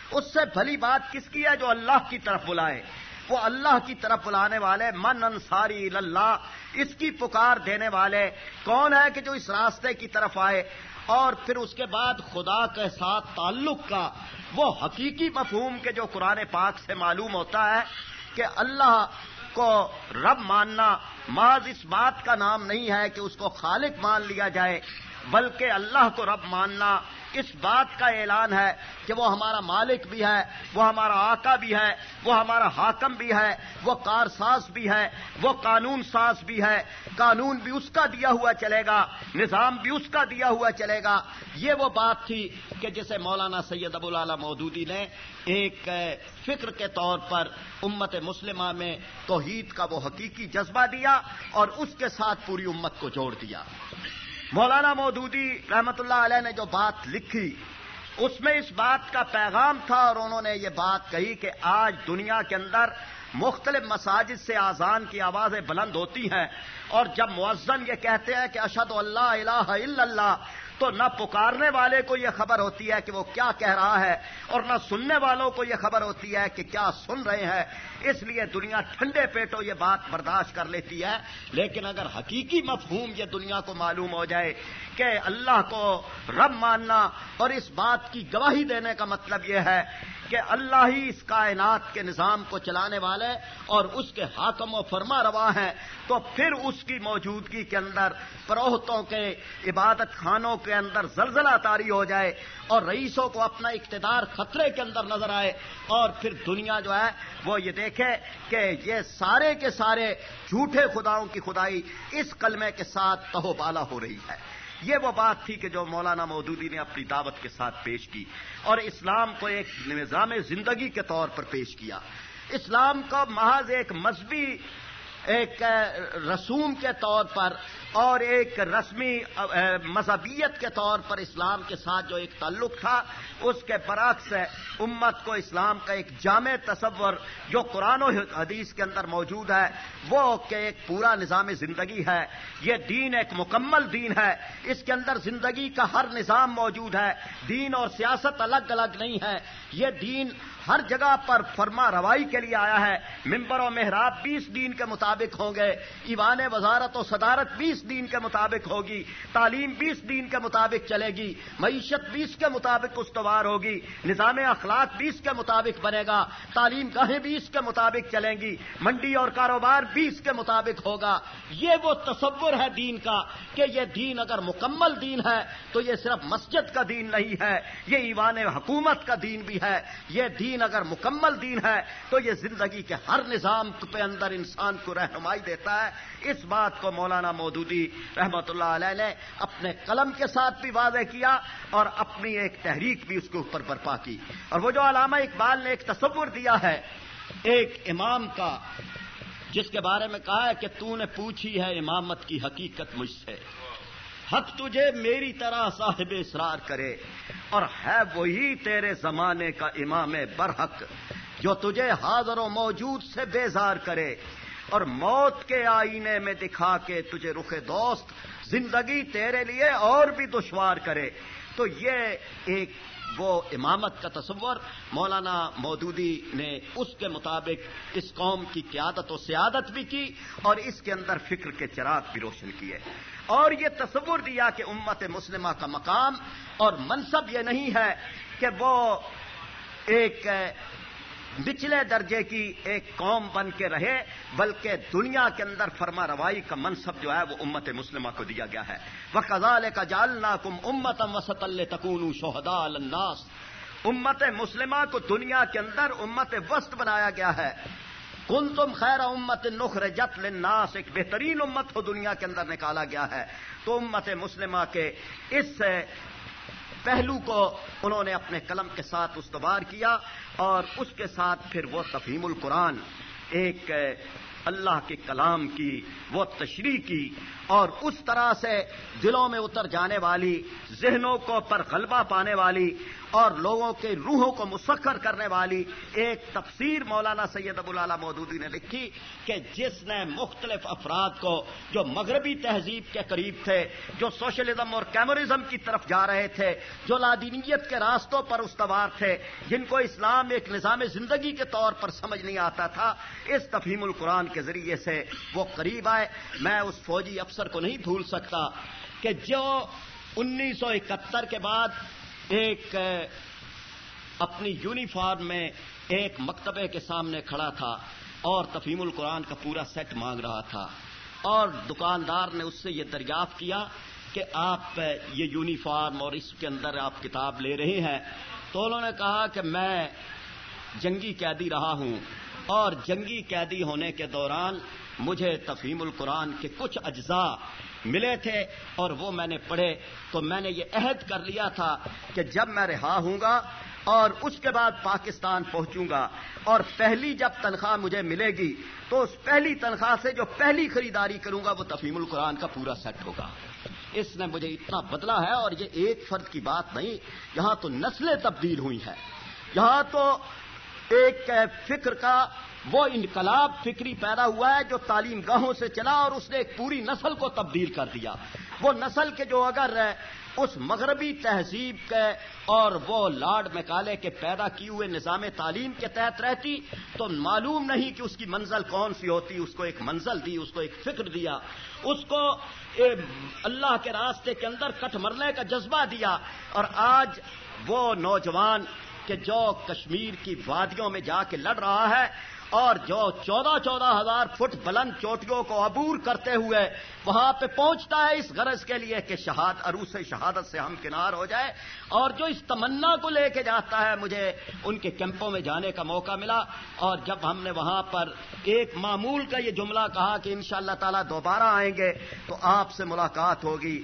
उससे भली बात किसकी है जो अल्लाह की तरफ़ बुलाए? वो अल्लाह की तरफ़ बुलाने वाले, मन अंसारी अल्लाह इसकी पुकार देने वाले, कौन है कि जो इस रास्ते की तरफ़ आए? और फिर उसके बाद खुदा के साथ ताल्लुक का, वो हकीकी मफहूम के जो कुरान पाक से मालूम होता है कि अल्लाह को रब मानना, माज इस बात का नाम नहीं है कि उसको खालिक मान लिया जाए, बल्कि अल्लाह को रब मानना इस बात का ऐलान है कि वो हमारा मालिक भी है, वो हमारा आका भी है, वो हमारा हाकम भी है, वो कारसाज भी है, वो कानून साज भी है। कानून भी उसका दिया हुआ चलेगा, निज़ाम भी उसका दिया हुआ चलेगा। ये वो बात थी कि जिसे मौलाना सैयद अबुल आला मौदूदी ने एक फ़िक्र के तौर पर उम्मत मुस्लिमा में तोहीद का वो हकीकी जज्बा दिया और उसके साथ पूरी उम्मत को जोड़ दिया। मौलाना मौदूदी रहमत ने जो बात लिखी, उसमें इस बात का पैगाम था और उन्होंने ये बात कही कि आज दुनिया के अंदर मुख्तलिफ़ मसाजिद से आजान की आवाज़ें बुलंद होती हैं और जब मुअज्जन ये कहते हैं कि अशद अल्लाह तो न पुकारने वाले को यह खबर होती है कि वो क्या कह रहा है, और न सुनने वालों को यह खबर होती है कि क्या सुन रहे हैं। इसलिए दुनिया ठंडे पेटों ये बात बर्दाश्त कर लेती है। लेकिन अगर हकीकी मफहूम ये दुनिया को मालूम हो जाए कि अल्लाह को रब मानना और इस बात की गवाही देने का मतलब यह है कि अल्लाह ही इस कायनात के निज़ाम को चलाने वाले और उसके हाकम व फरमा रवा हैं। तो फिर उसकी मौजूदगी के अंदर फरोहतों के इबादत खानों के अंदर जलजला तारी हो जाए और रईसों को अपना इकतदार खतरे के अंदर नज़र आए और फिर दुनिया जो है, वो ये देखे कि ये सारे के सारे झूठे खुदाओं की खुदाई इस कलमे के साथ तहोबाला हो रही है। ये वो बात थी कि जो मौलाना मौदूदी ने अपनी दावत के साथ पेश की और इस्लाम को एक निज़ाम ज़िंदगी के तौर पर पेश किया। इस्लाम को महज एक मजहबी, एक रसूम के तौर पर और एक रस्मी मजहबियत के तौर पर इस्लाम के साथ जो एक ताल्लुक था, उसके बरक्स उम्मत को इस्लाम का एक जाम तस्वर जो कुरान हदीस के अंदर मौजूद है, वो के एक पूरा निज़ाम ज़िंदगी है। ये दीन एक मुकम्मल दीन है। इसके अंदर ज़िंदगी का हर निज़ाम मौजूद है। दीन और सियासत अलग अलग नहीं है। ये दीन हर जगह पर फरमा रवाई के लिए आया है। मिम्बर और मेहराब बीस दिन के मुताबिक होंगे। ईवान वजारत और सदारत बीस दिन के मुताबिक होगी, तालीम बीस दिन के मुताबिक चलेगी, मीशत बीस के मुताबिक उस्तवार होगी, निज़ाम अखलाक बीस के मुताबिक बनेगा, तालीम गाहें बीस के मुताबिक चलेंगी, मंडी और कारोबार बीस के मुताबिक होगा। ये वो तस्वुर है दीन का, कि यह दीन अगर मुकम्मल दीन है तो ये सिर्फ़ मस्जिद का दीन नहीं है, ये ईवान हुकूमत का दीन भी है। ये दीन अगर मुकम्मल दीन है तो ये ज़िंदगी के हर निज़ाम पे अंदर इंसान को रहनुमाई देता है। इस बात को मौलाना मौदूदी रहमतुल्लाह अलैह ने अपने कलम के साथ भी वादे किया और अपनी एक तहरीक भी उसके ऊपर बर्पा की। और वो जो अलामा इकबाल ने एक तस्वुर दिया है, एक इमाम का, जिसके बारे में कहा है कि तूने पूछी है इमामत की हकीकत मुझसे। हक तुझे मेरी तरह साहिब इसरार करे और है वही तेरे जमाने का इमाम बरहक जो तुझे हाजर मौजूद से बेजार करे। और मौत के आईने में दिखा के तुझे रुखे दोस्त, ज़िंदगी तेरे लिए और भी दुश्वार करे। तो ये एक वो इमामत का तस्वर, मौलाना मौदूदी ने उसके मुताबिक इस कौम की क्यादत और सियादत भी की और इसके अंदर फ़िक्र के चिराग भी रोशन किए। और ये तस्वुर दिया कि उम्मत मुस्लिमा का मकाम, और मनसब ये नहीं है कि वो एक निचले दर्जे की एक कौम बन के रहे, बल्कि दुनिया के अंदर फरमा रवाई का मनसब जो है वो उम्मत मुस्लिमा को दिया गया है। वह कजाल का जालना कुम उम्मतम वसतल तकून शोहदालन्नास उम्मत मुस्लिमा को दुनिया के अंदर उम्मत वस्त बनाया गया है। कुल तुम खैर उम्मत नुखर जत नास एक बेहतरीन उम्मत को दुनिया के अंदर निकाला गया है। तो उम्मत मुस्लिमा के इस पहलू को उन्होंने अपने कलम के साथ उसतवार किया और उसके साथ फिर वो तफीमुल कुरान, एक अल्लाह के कलाम की, वो तशरी की और उस तरह से दिलों में उतर जाने वाली, जहनों को पर गलबा पाने वाली और लोगों के रूहों को मुसक्र करने वाली एक तफसीर मौलाना सैयद अबुलाला मौदूदी ने लिखी कि जिसने मुख्तलिफ़ अफराद को, जो मगरबी तहजीब के करीब थे, जो सोशलिज्म और कैमरिज्म की तरफ़ जा रहे थे, जो लादीनियत के रास्तों पर उस्तवार थे, जिनको इस्लाम एक निज़ाम ज़िंदगी के तौर पर समझ नहीं आता था, इस तफीमुल कुरान के ज़रिए से वो करीब आए। मैं उस फौजी अफसर को नहीं भूल सकता कि जो उन्नीस के बाद एक अपनी यूनिफॉर्म में एक मकतबे के सामने खड़ा था और तफीमुल कुरान का पूरा सेट मांग रहा था। और दुकानदार ने उससे यह दरियाफ्त किया कि आप ये यूनिफॉर्म और इसके अंदर आप किताब ले रहे हैं। तो उन्होंने कहा कि मैं जंगी कैदी रहा हूँ और जंगी कैदी होने के दौरान मुझे तफीमुल कुरान के कुछ अज्जा मिले थे और वो मैंने पढ़े। तो मैंने ये अहद कर लिया था कि जब मैं रिहा हूँगा और उसके बाद पाकिस्तान पहुंचूँगा और पहली जब तनख्वाह मुझे मिलेगी तो उस पहली तनख्वाह से जो पहली खरीदारी करूँगा, वो तफीमुल कुरान का पूरा सेट होगा। इसने मुझे इतना बदला है और ये एक फर्द की बात नहीं, यहाँ तो नस्लें तब्दील हुई हैं। यहाँ तो एक फ़िक्र का वो इनकलाब फिक्री पैदा हुआ है जो तालीम गाहों से चला और उसने एक पूरी नस्ल को तब्दील कर दिया। वो नस्ल के जो अगर उस मगरबी तहजीब के और वो लॉर्ड मैकाले के पैदा किए हुए निज़ाम तालीम के तहत रहती तो मालूम नहीं कि उसकी मंजिल कौन सी होती, उसको एक मंजिल दी, उसको एक फ़िक्र दिया, उसको अल्लाह के रास्ते के अंदर कट मरने का जज्बा दिया। और आज वो नौजवान के जो कश्मीर की वादियों में जाके लड़ रहा है और जो चौदह चौदह हज़ार फुट बुलंद चोटियों को अबूर करते हुए वहाँ पे पहुँचता है इस गरज के लिए कि शहाद अरूस शहादत से हम किनार हो जाए और जो इस तमन्ना को लेके जाता है, मुझे उनके कैंपों में जाने का मौका मिला और जब हमने वहाँ पर एक मामूल का ये जुमला कहा कि इंशाला ताला दोबारा आएँगे तो आपसे मुलाकात होगी।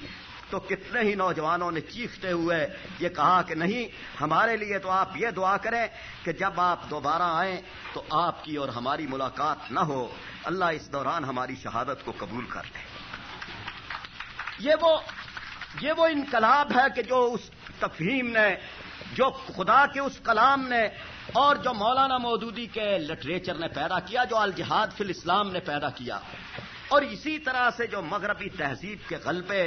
तो कितने ही नौजवानों ने चीखते हुए ये कहा कि नहीं, हमारे लिए तो आप ये दुआ करें कि जब आप दोबारा आए तो आपकी और हमारी मुलाकात न हो। अल्लाह इस दौरान हमारी शहादत को कबूल कर ले। ये वो ये वो इनकलाब है कि जो उस तफहीम ने, जो खुदा के उस कलाम ने और जो मौलाना मौदूदी के लिटरेचर ने पैदा किया, जो अल फिल इस्लाम ने पैदा किया। और इसी तरह से जो मगरबी तहजीब के गलबे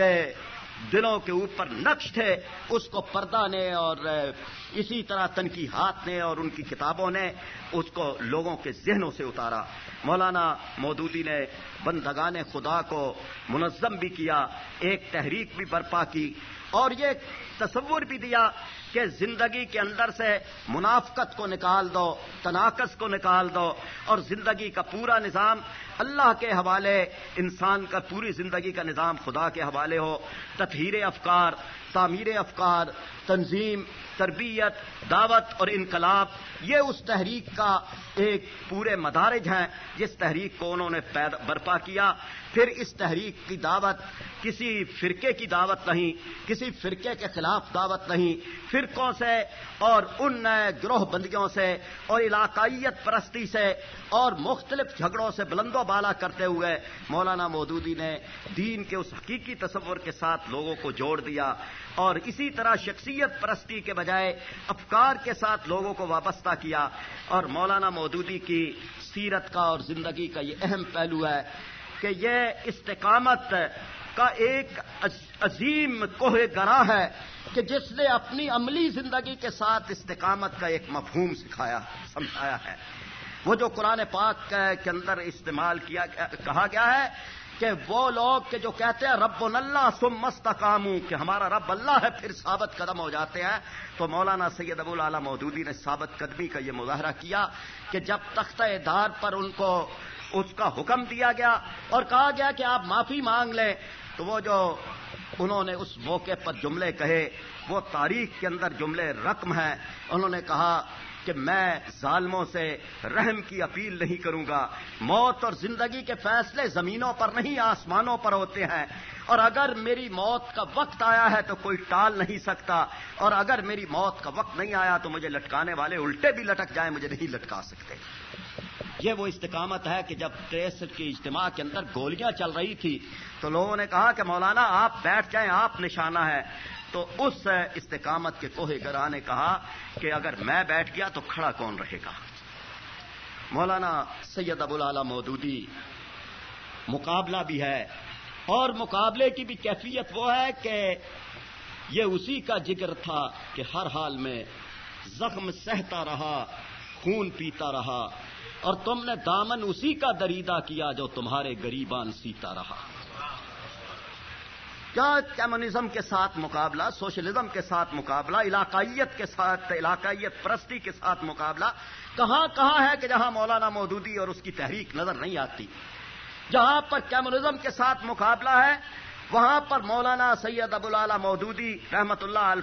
के दिलों के ऊपर नक्श थे, उसको पर्दा ने और इसी तरह तनकी हाथ ने और उनकी किताबों ने उसको लोगों के जहनों से उतारा। मौलाना मौदूदी ने बंदगान खुदा को मुनजम भी किया, एक तहरीक भी बर्पा की और ये तस्वुर भी दिया कि ज़िंदगी के अंदर से मुनाफ्कत को निकाल दो, तनाकस को निकाल दो और ज़िंदगी का पूरा निज़ाम अल्लाह के हवाले, इंसान का पूरी ज़िंदगी का निज़ाम खुदा के हवाले हो। तथहीर अफकार, तामीर अफकार, तंजीम, तरबियत, दावत और इनकलाब, ये उस तहरीक का एक पूरे मदारज हैं, जिस तहरीक को उन्होंने बर्पा किया। फिर इस तहरीक की दावत किसी फिरके की दावत नहीं, किसी फिरके के खिलाफ दावत नहीं फिरकों से और उन नए ग्रोह बंदियों से और इलाकाइत परस्ती से और मुख्तलिफ़ झगड़ों से बुलंदो बाला करते हुए मौलाना मौदूदी ने दीन के उस हकीकी तस्वर के साथ लोगों को जोड़ दिया और इसी तरह शख्सियत परस्ती के बजाय अफकार के साथ लोगों को वाबस्ता किया और मौलाना मौदूदी की सीरत का और ज़िंदगी का ये अहम पहलू है कि यह इस्तेकामत का एक अजीम कोहे गरा है कि जिसने अपनी अमली ज़िंदगी के साथ इस्तेकामत का एक मफहूम सिखाया, समझाया है। वो जो कुरान पाक के अंदर इस्तेमाल किया कहा गया है कि वो लोग के जो कहते हैं रब नल्ला सुम मस्तकामू कि हमारा रब अल्लाह है, फिर साबत कदम हो जाते हैं। तो मौलाना सैयद अबुल आला मौदूदी ने साबत कदमी का ये मुजाहरा किया कि जब तख्त दार पर उनको, उसका हुक्म दिया गया और कहा गया कि आप माफ़ी मांग लें तो वो जो उन्होंने उस मौके पर जुमले कहे, वो तारीख के अंदर जुमले रकम है। उन्होंने कहा कि मैं जालमों से रहम की अपील नहीं करूँगा। मौत और ज़िंदगी के फैसले जमीनों पर नहीं, आसमानों पर होते हैं। और अगर मेरी मौत का वक्त आया है तो कोई टाल नहीं सकता। और अगर मेरी मौत का वक्त नहीं आया तो मुझे लटकाने वाले उल्टे भी लटक जाए, मुझे नहीं लटका सकते। ये वो इस्तकामत है कि जब तिरसठ की इज्तम के अंदर गोलियाँ चल रही थी तो लोगों ने कहा कि मौलाना, आप बैठ जाए, आप निशाना है। तो उस इस्तेकामत के कोहे गरा ने कहा कि अगर मैं बैठ गया तो खड़ा कौन रहेगा? मौलाना सैयद अबुल आला मौदूदी, मुकाबला भी है। और मुकाबले की भी कैफियत वो है कि ये उसी का ज़िक्र था कि हर हाल में जख्म सहता रहा, खून पीता रहा। और तुमने दामन उसी का दरीदा किया जो तुम्हारे गरीबान सीता रहा। क्या कम्युनिज्म के साथ मुकाबला, सोशलिज्म के साथ मुकाबला इलाकाइत के साथ इलाकाइत प्रस्ती के साथ मुकाबला? कहाँ कहाँ है कि जहाँ मौलाना मौदूदी और उसकी तहरीक नज़र नहीं आती? जहाँ पर कम्युनिज्म के साथ मुकाबला है, वहाँ पर मौलाना सैयद अबुल आला मौदूदी रहमतुल्लाह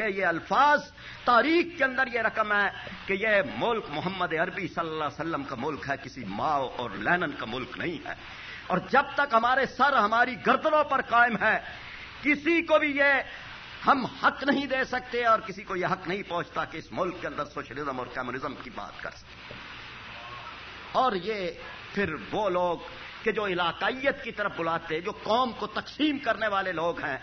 के ये अल्फाज, तारीख के अंदर ये रकम है कि ये मुल्क मोहम्मद अरबी सल्लल्लाहु का मुल्क है, किसी माओ और लैनन का मुल्क नहीं है। और जब तक हमारे सर हमारी गर्दनों पर कायम है, किसी को भी ये हम हक नहीं दे सकते और किसी को यह हक नहीं पहुँचता कि इस मुल्क के अंदर सोशलिज्म और कम्युनिज्म की बात कर सके। और ये फिर वो लोग कि जो इलाकाइत की तरफ़ बुलाते, जो कौम को तकसीम करने वाले लोग हैं,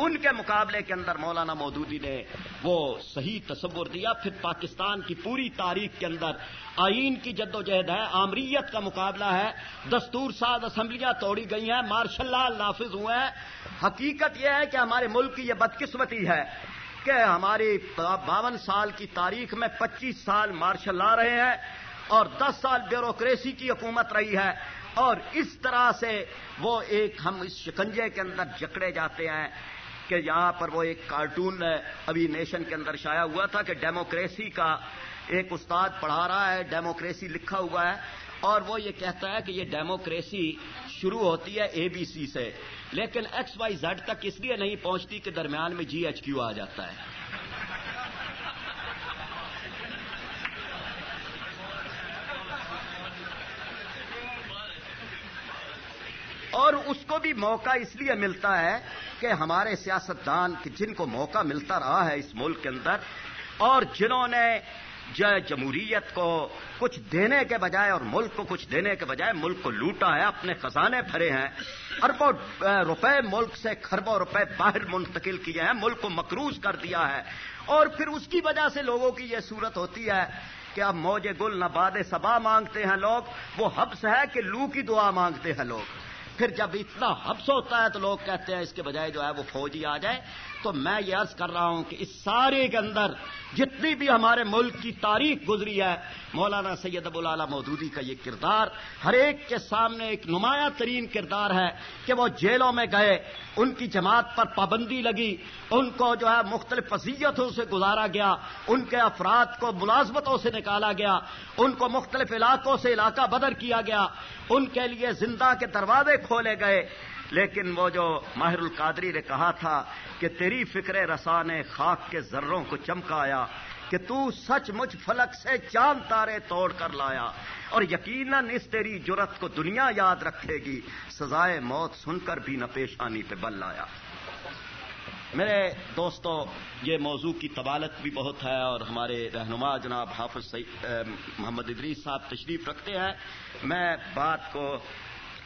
उनके मुकाबले के अंदर मौलाना मौदूदी ने वो सही तस्वुर दिया। फिर पाकिस्तान की पूरी तारीख के अंदर आइन की जद्दोजहद है आमरीत का मुकाबला है, दस्तूर साज असम्बलियाँ तोड़ी गई हैं, मार्शल नाफिज हुए हैं। हकीकत यह है कि हमारे मुल्क की यह बदकिस्मती है कि हमारी बावन साल की तारीख में 25 साल मार्शल लॉ रहे हैं और 10 साल ब्यूरोक्रेसी की हुकूमत रही है। और इस तरह से वो एक हम इस शिकंजे के अंदर जकड़े जाते हैं कि यहाँ पर वो एक कार्टून अभी नेशन के अंदर शाया हुआ था कि डेमोक्रेसी का एक उस्ताद पढ़ा रहा है, डेमोक्रेसी लिखा हुआ है और वो ये कहता है कि ये डेमोक्रेसी शुरू होती है एबीसी से। लेकिन एक्स वाई जेड तक इसलिए नहीं पहुँचती कि दरमियान में जीएचक्यू आ जाता है। और उसको भी मौका इसलिए मिलता है कि हमारे सियासतदान जिनको मौका मिलता रहा है इस मुल्क के अंदर, और जिन्होंने जय जमहूरियत को कुछ देने के बजाय और मुल्क को कुछ देने के बजाय मुल्क को लूटा है, अपने खजाने भरे हैं, अरबों रुपए मुल्क से खरबों रुपए बाहर मुंतकिल किए हैं, मुल्क को मकरूज कर दिया है, और फिर उसकी वजह से लोगों की यह सूरत होती है कि अब मौजे गुल नबाद सबा मांगते हैं लोग, वो हब्स है कि लू की दुआ मांगते हैं लोग। फिर जब इतना हब्स होता है तो लोग कहते हैं, इसके बजाय जो है वो फौजी आ जाए। तो मैं ये अर्ज़ कर रहा हूँ कि इस सारे के अंदर जितनी भी हमारे मुल्क की तारीख गुजरी है, मौलाना सैयद अबुल मौदूदी का ये किरदार, हर एक के सामने एक नुमाया तरीन किरदार है कि वो जेलों में गए, उनकी जमात पर पाबंदी लगी, उनको जो है मुख्तलिफ़ वसीयतों से गुजारा गया, उनके अफराद को मुलाजमतों से निकाला गया, उनको मुख्तलिफ़ इलाकों से इलाका बदर किया गया, उनके लिए ज़िंदा के दरवाजे खोले गए लेकिन वो जो माहिरुल कादरी ने कहा था कि तेरी फ़िक्र रसा ने खाक के जर्रों को चमकाया, कि तू सचमुच फलक से चाँद तारे तोड़ कर लाया। और यकीनन इस तेरी जुरत को दुनिया याद रखेगी। सजाए मौत सुनकर भी न पेशानी पे बल लाया। मेरे दोस्तों, ये मौजू की तबालत भी बहुत है और हमारे रहनुमा जनाब हाफिज मोहम्मद इदरीस साहब तशरीफ़ रखते हैं। मैं बात को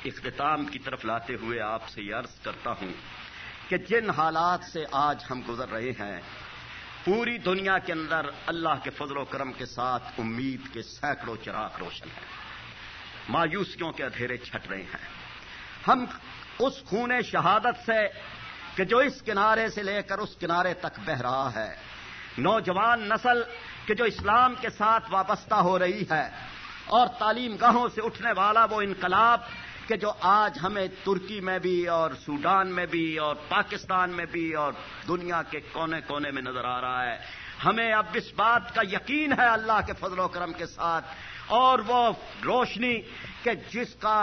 इख्ताम की तरफ़ लाते हुए आपसे अर्ज़ करता हूँ कि जिन हालात से आज हम गुजर रहे हैं, पूरी दुनिया के अंदर अल्लाह के फजलो करम के साथ उम्मीद के सैकड़ों चिराग रोशन हैं। मायूसियों के अंधेरे छट रहे हैं। हम उस खून शहादत से कि जो इस किनारे से लेकर उस किनारे तक बह रहा है। नौजवान नस्ल कि जो इस्लाम के साथ वाबस्ता हो रही है और तालीम गाहों से उठने वाला वो इनकलाब कि जो आज हमें तुर्की में भी और सूडान में भी और पाकिस्तान में भी और दुनिया के कोने कोने में नज़र आ रहा है। हमें अब इस बात का यकीन है अल्लाह के फजलो करम के साथ और वो रोशनी कि जिसका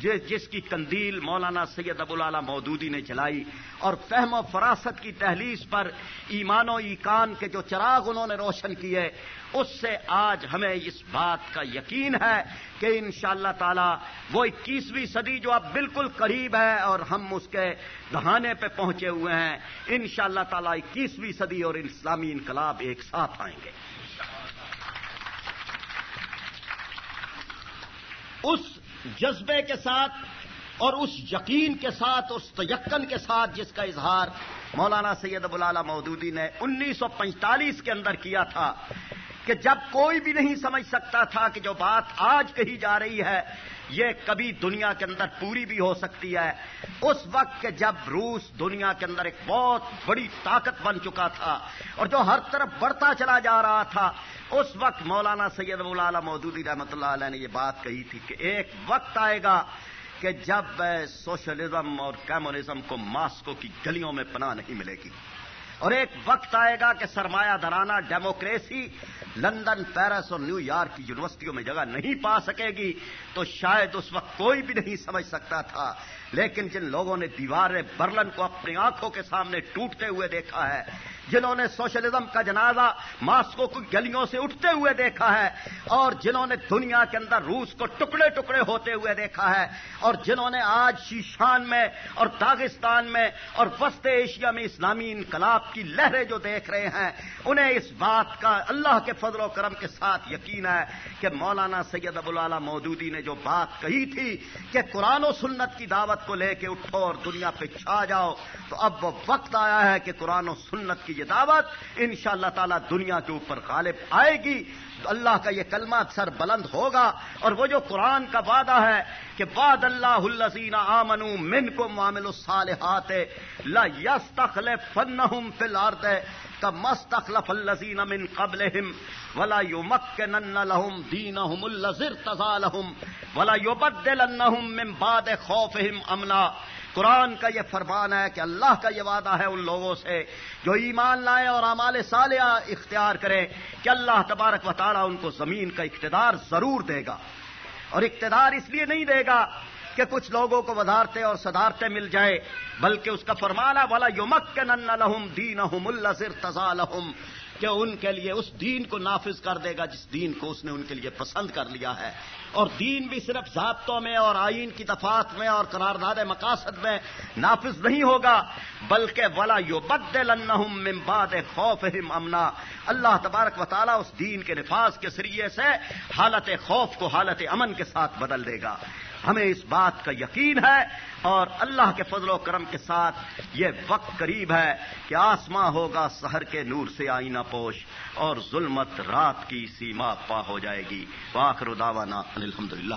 जिस, जिसकी कंदील मौलाना सैयद अबुल मौदूदी ने जलाई और फहम फरासत की तहलीस पर ईमानो ईकान के जो चराग उन्होंने रोशन किए उससे आज हमें इस बात का यकीन है कि इन ताला वो इक्कीसवीं सदी जो अब बिल्कुल करीब है और हम उसके दहाने पे पहुँचे हुए हैं इन ताला इक्कीसवीं सदी और इस्लामी इनकलाब एक साथ आएँगे। उस जज्बे के साथ और उस यकीन के साथ, उस तयक्कन के साथ जिसका इजहार मौलाना सैयद अबुलाला मौदूदी ने 1945 के अंदर किया था कि जब कोई भी नहीं समझ सकता था कि जो बात आज कही जा रही है, ये कभी दुनिया के अंदर पूरी भी हो सकती है। उस वक्त के जब रूस दुनिया के अंदर एक बहुत बड़ी ताकत बन चुका था और जो हर तरफ़ बढ़ता चला जा रहा था उस वक्त मौलाना सैयद मौलाना मौदूदी रहमत ने ये बात कही थी कि एक वक्त आएगा कि जब सोशलिज्म और कम्युनिज्म को मास्को की गलियों में पनाह नहीं मिलेगी। और एक वक्त आएगा कि सरमाया दराना डेमोक्रेसी लंदन, पेरिस और न्यूयॉर्क की यूनिवर्सिटियों में जगह नहीं पा सकेगी तो शायद उस वक्त कोई भी नहीं समझ सकता था। लेकिन जिन लोगों ने दीवार बर्लन को अपनी आँखों के सामने टूटते हुए देखा है जिन्होंने सोशलिज्म का जनाजा मास्को की गलियों से उठते हुए देखा है और जिन्होंने दुनिया के अंदर रूस को टुकड़े टुकड़े होते हुए देखा है और जिन्होंने आज शीशान में और दागिस्तान में और वस्त एशिया में इस्लामी इनकलाब की लहरें जो देख रहे हैं, उन्हें इस बात का अल्लाह के फजलो करम के साथ यकीन है कि मौलाना सैयद अबुलाला मौदूदी ने जो बात कही थी कि कुरान सुन्नत की दावत को लेकर उठो और दुनिया पे छा जाओ तो अब वो वक्त आया है कि कुरान सुन्नत की ये दावत इन ताला दुनिया के ऊपर गालिब आएगी। अल्लाह का ये कलमा सर बुलंद होगा। और वो जो कुरान का वादा है कि बाद अल्लाहसीना आमनु मिन को मामिल सालहात, ला यस तखले फन्नहुम फिल अर्द का मस्तखलफ अल्लजीन मिन कबलहिम, वला युमक्कनन्न लहुम दीनहुम लजिर तजालहुम वला युबद्दिलन्नहुम मिन बाद खौफहिम अमना कुरान का यह फरमान है कि अल्लाह का यह वादा है उन लोगों से जो ईमान लाए और अमाल सालिया इख्तियार करें कि अल्लाह तबारक वाली उनको ज़मीन का इकतदार ज़रूर देगा। और इकतदार इसलिए नहीं देगा कि कुछ लोगों को वधारते और सदारते मिल जाए, बल्कि उसका फरमाना वाला युमक के नन्ना लहुम दीन अहमुल्लसिर तजा लहुम कि उनके लिए उस दीन को नाफिज कर देगा जिस दीन को उसने उनके लिए पसंद कर लिया है। और दीन भी सिर्फ़ जब्तों में और आइन की दफात में और करारदाद मकासद में नाफिज नहीं होगा, बल्कि वला यो मिम्बाद खौफ हिम अमना। अल्लाह तबारक वाली उस दीन के नफाज के ज़रिए से हालत खौफ को हालत अमन के साथ बदल देगा। हमें इस बात का यकीन है और अल्लाह के फजलो करम के साथ ये वक्त करीब है कि आसमां होगा शहर के नूर से आईना पोश और जुल्मत रात की सीमा पा हो जाएगी। वाखरुदावाना अलहमदुल्ला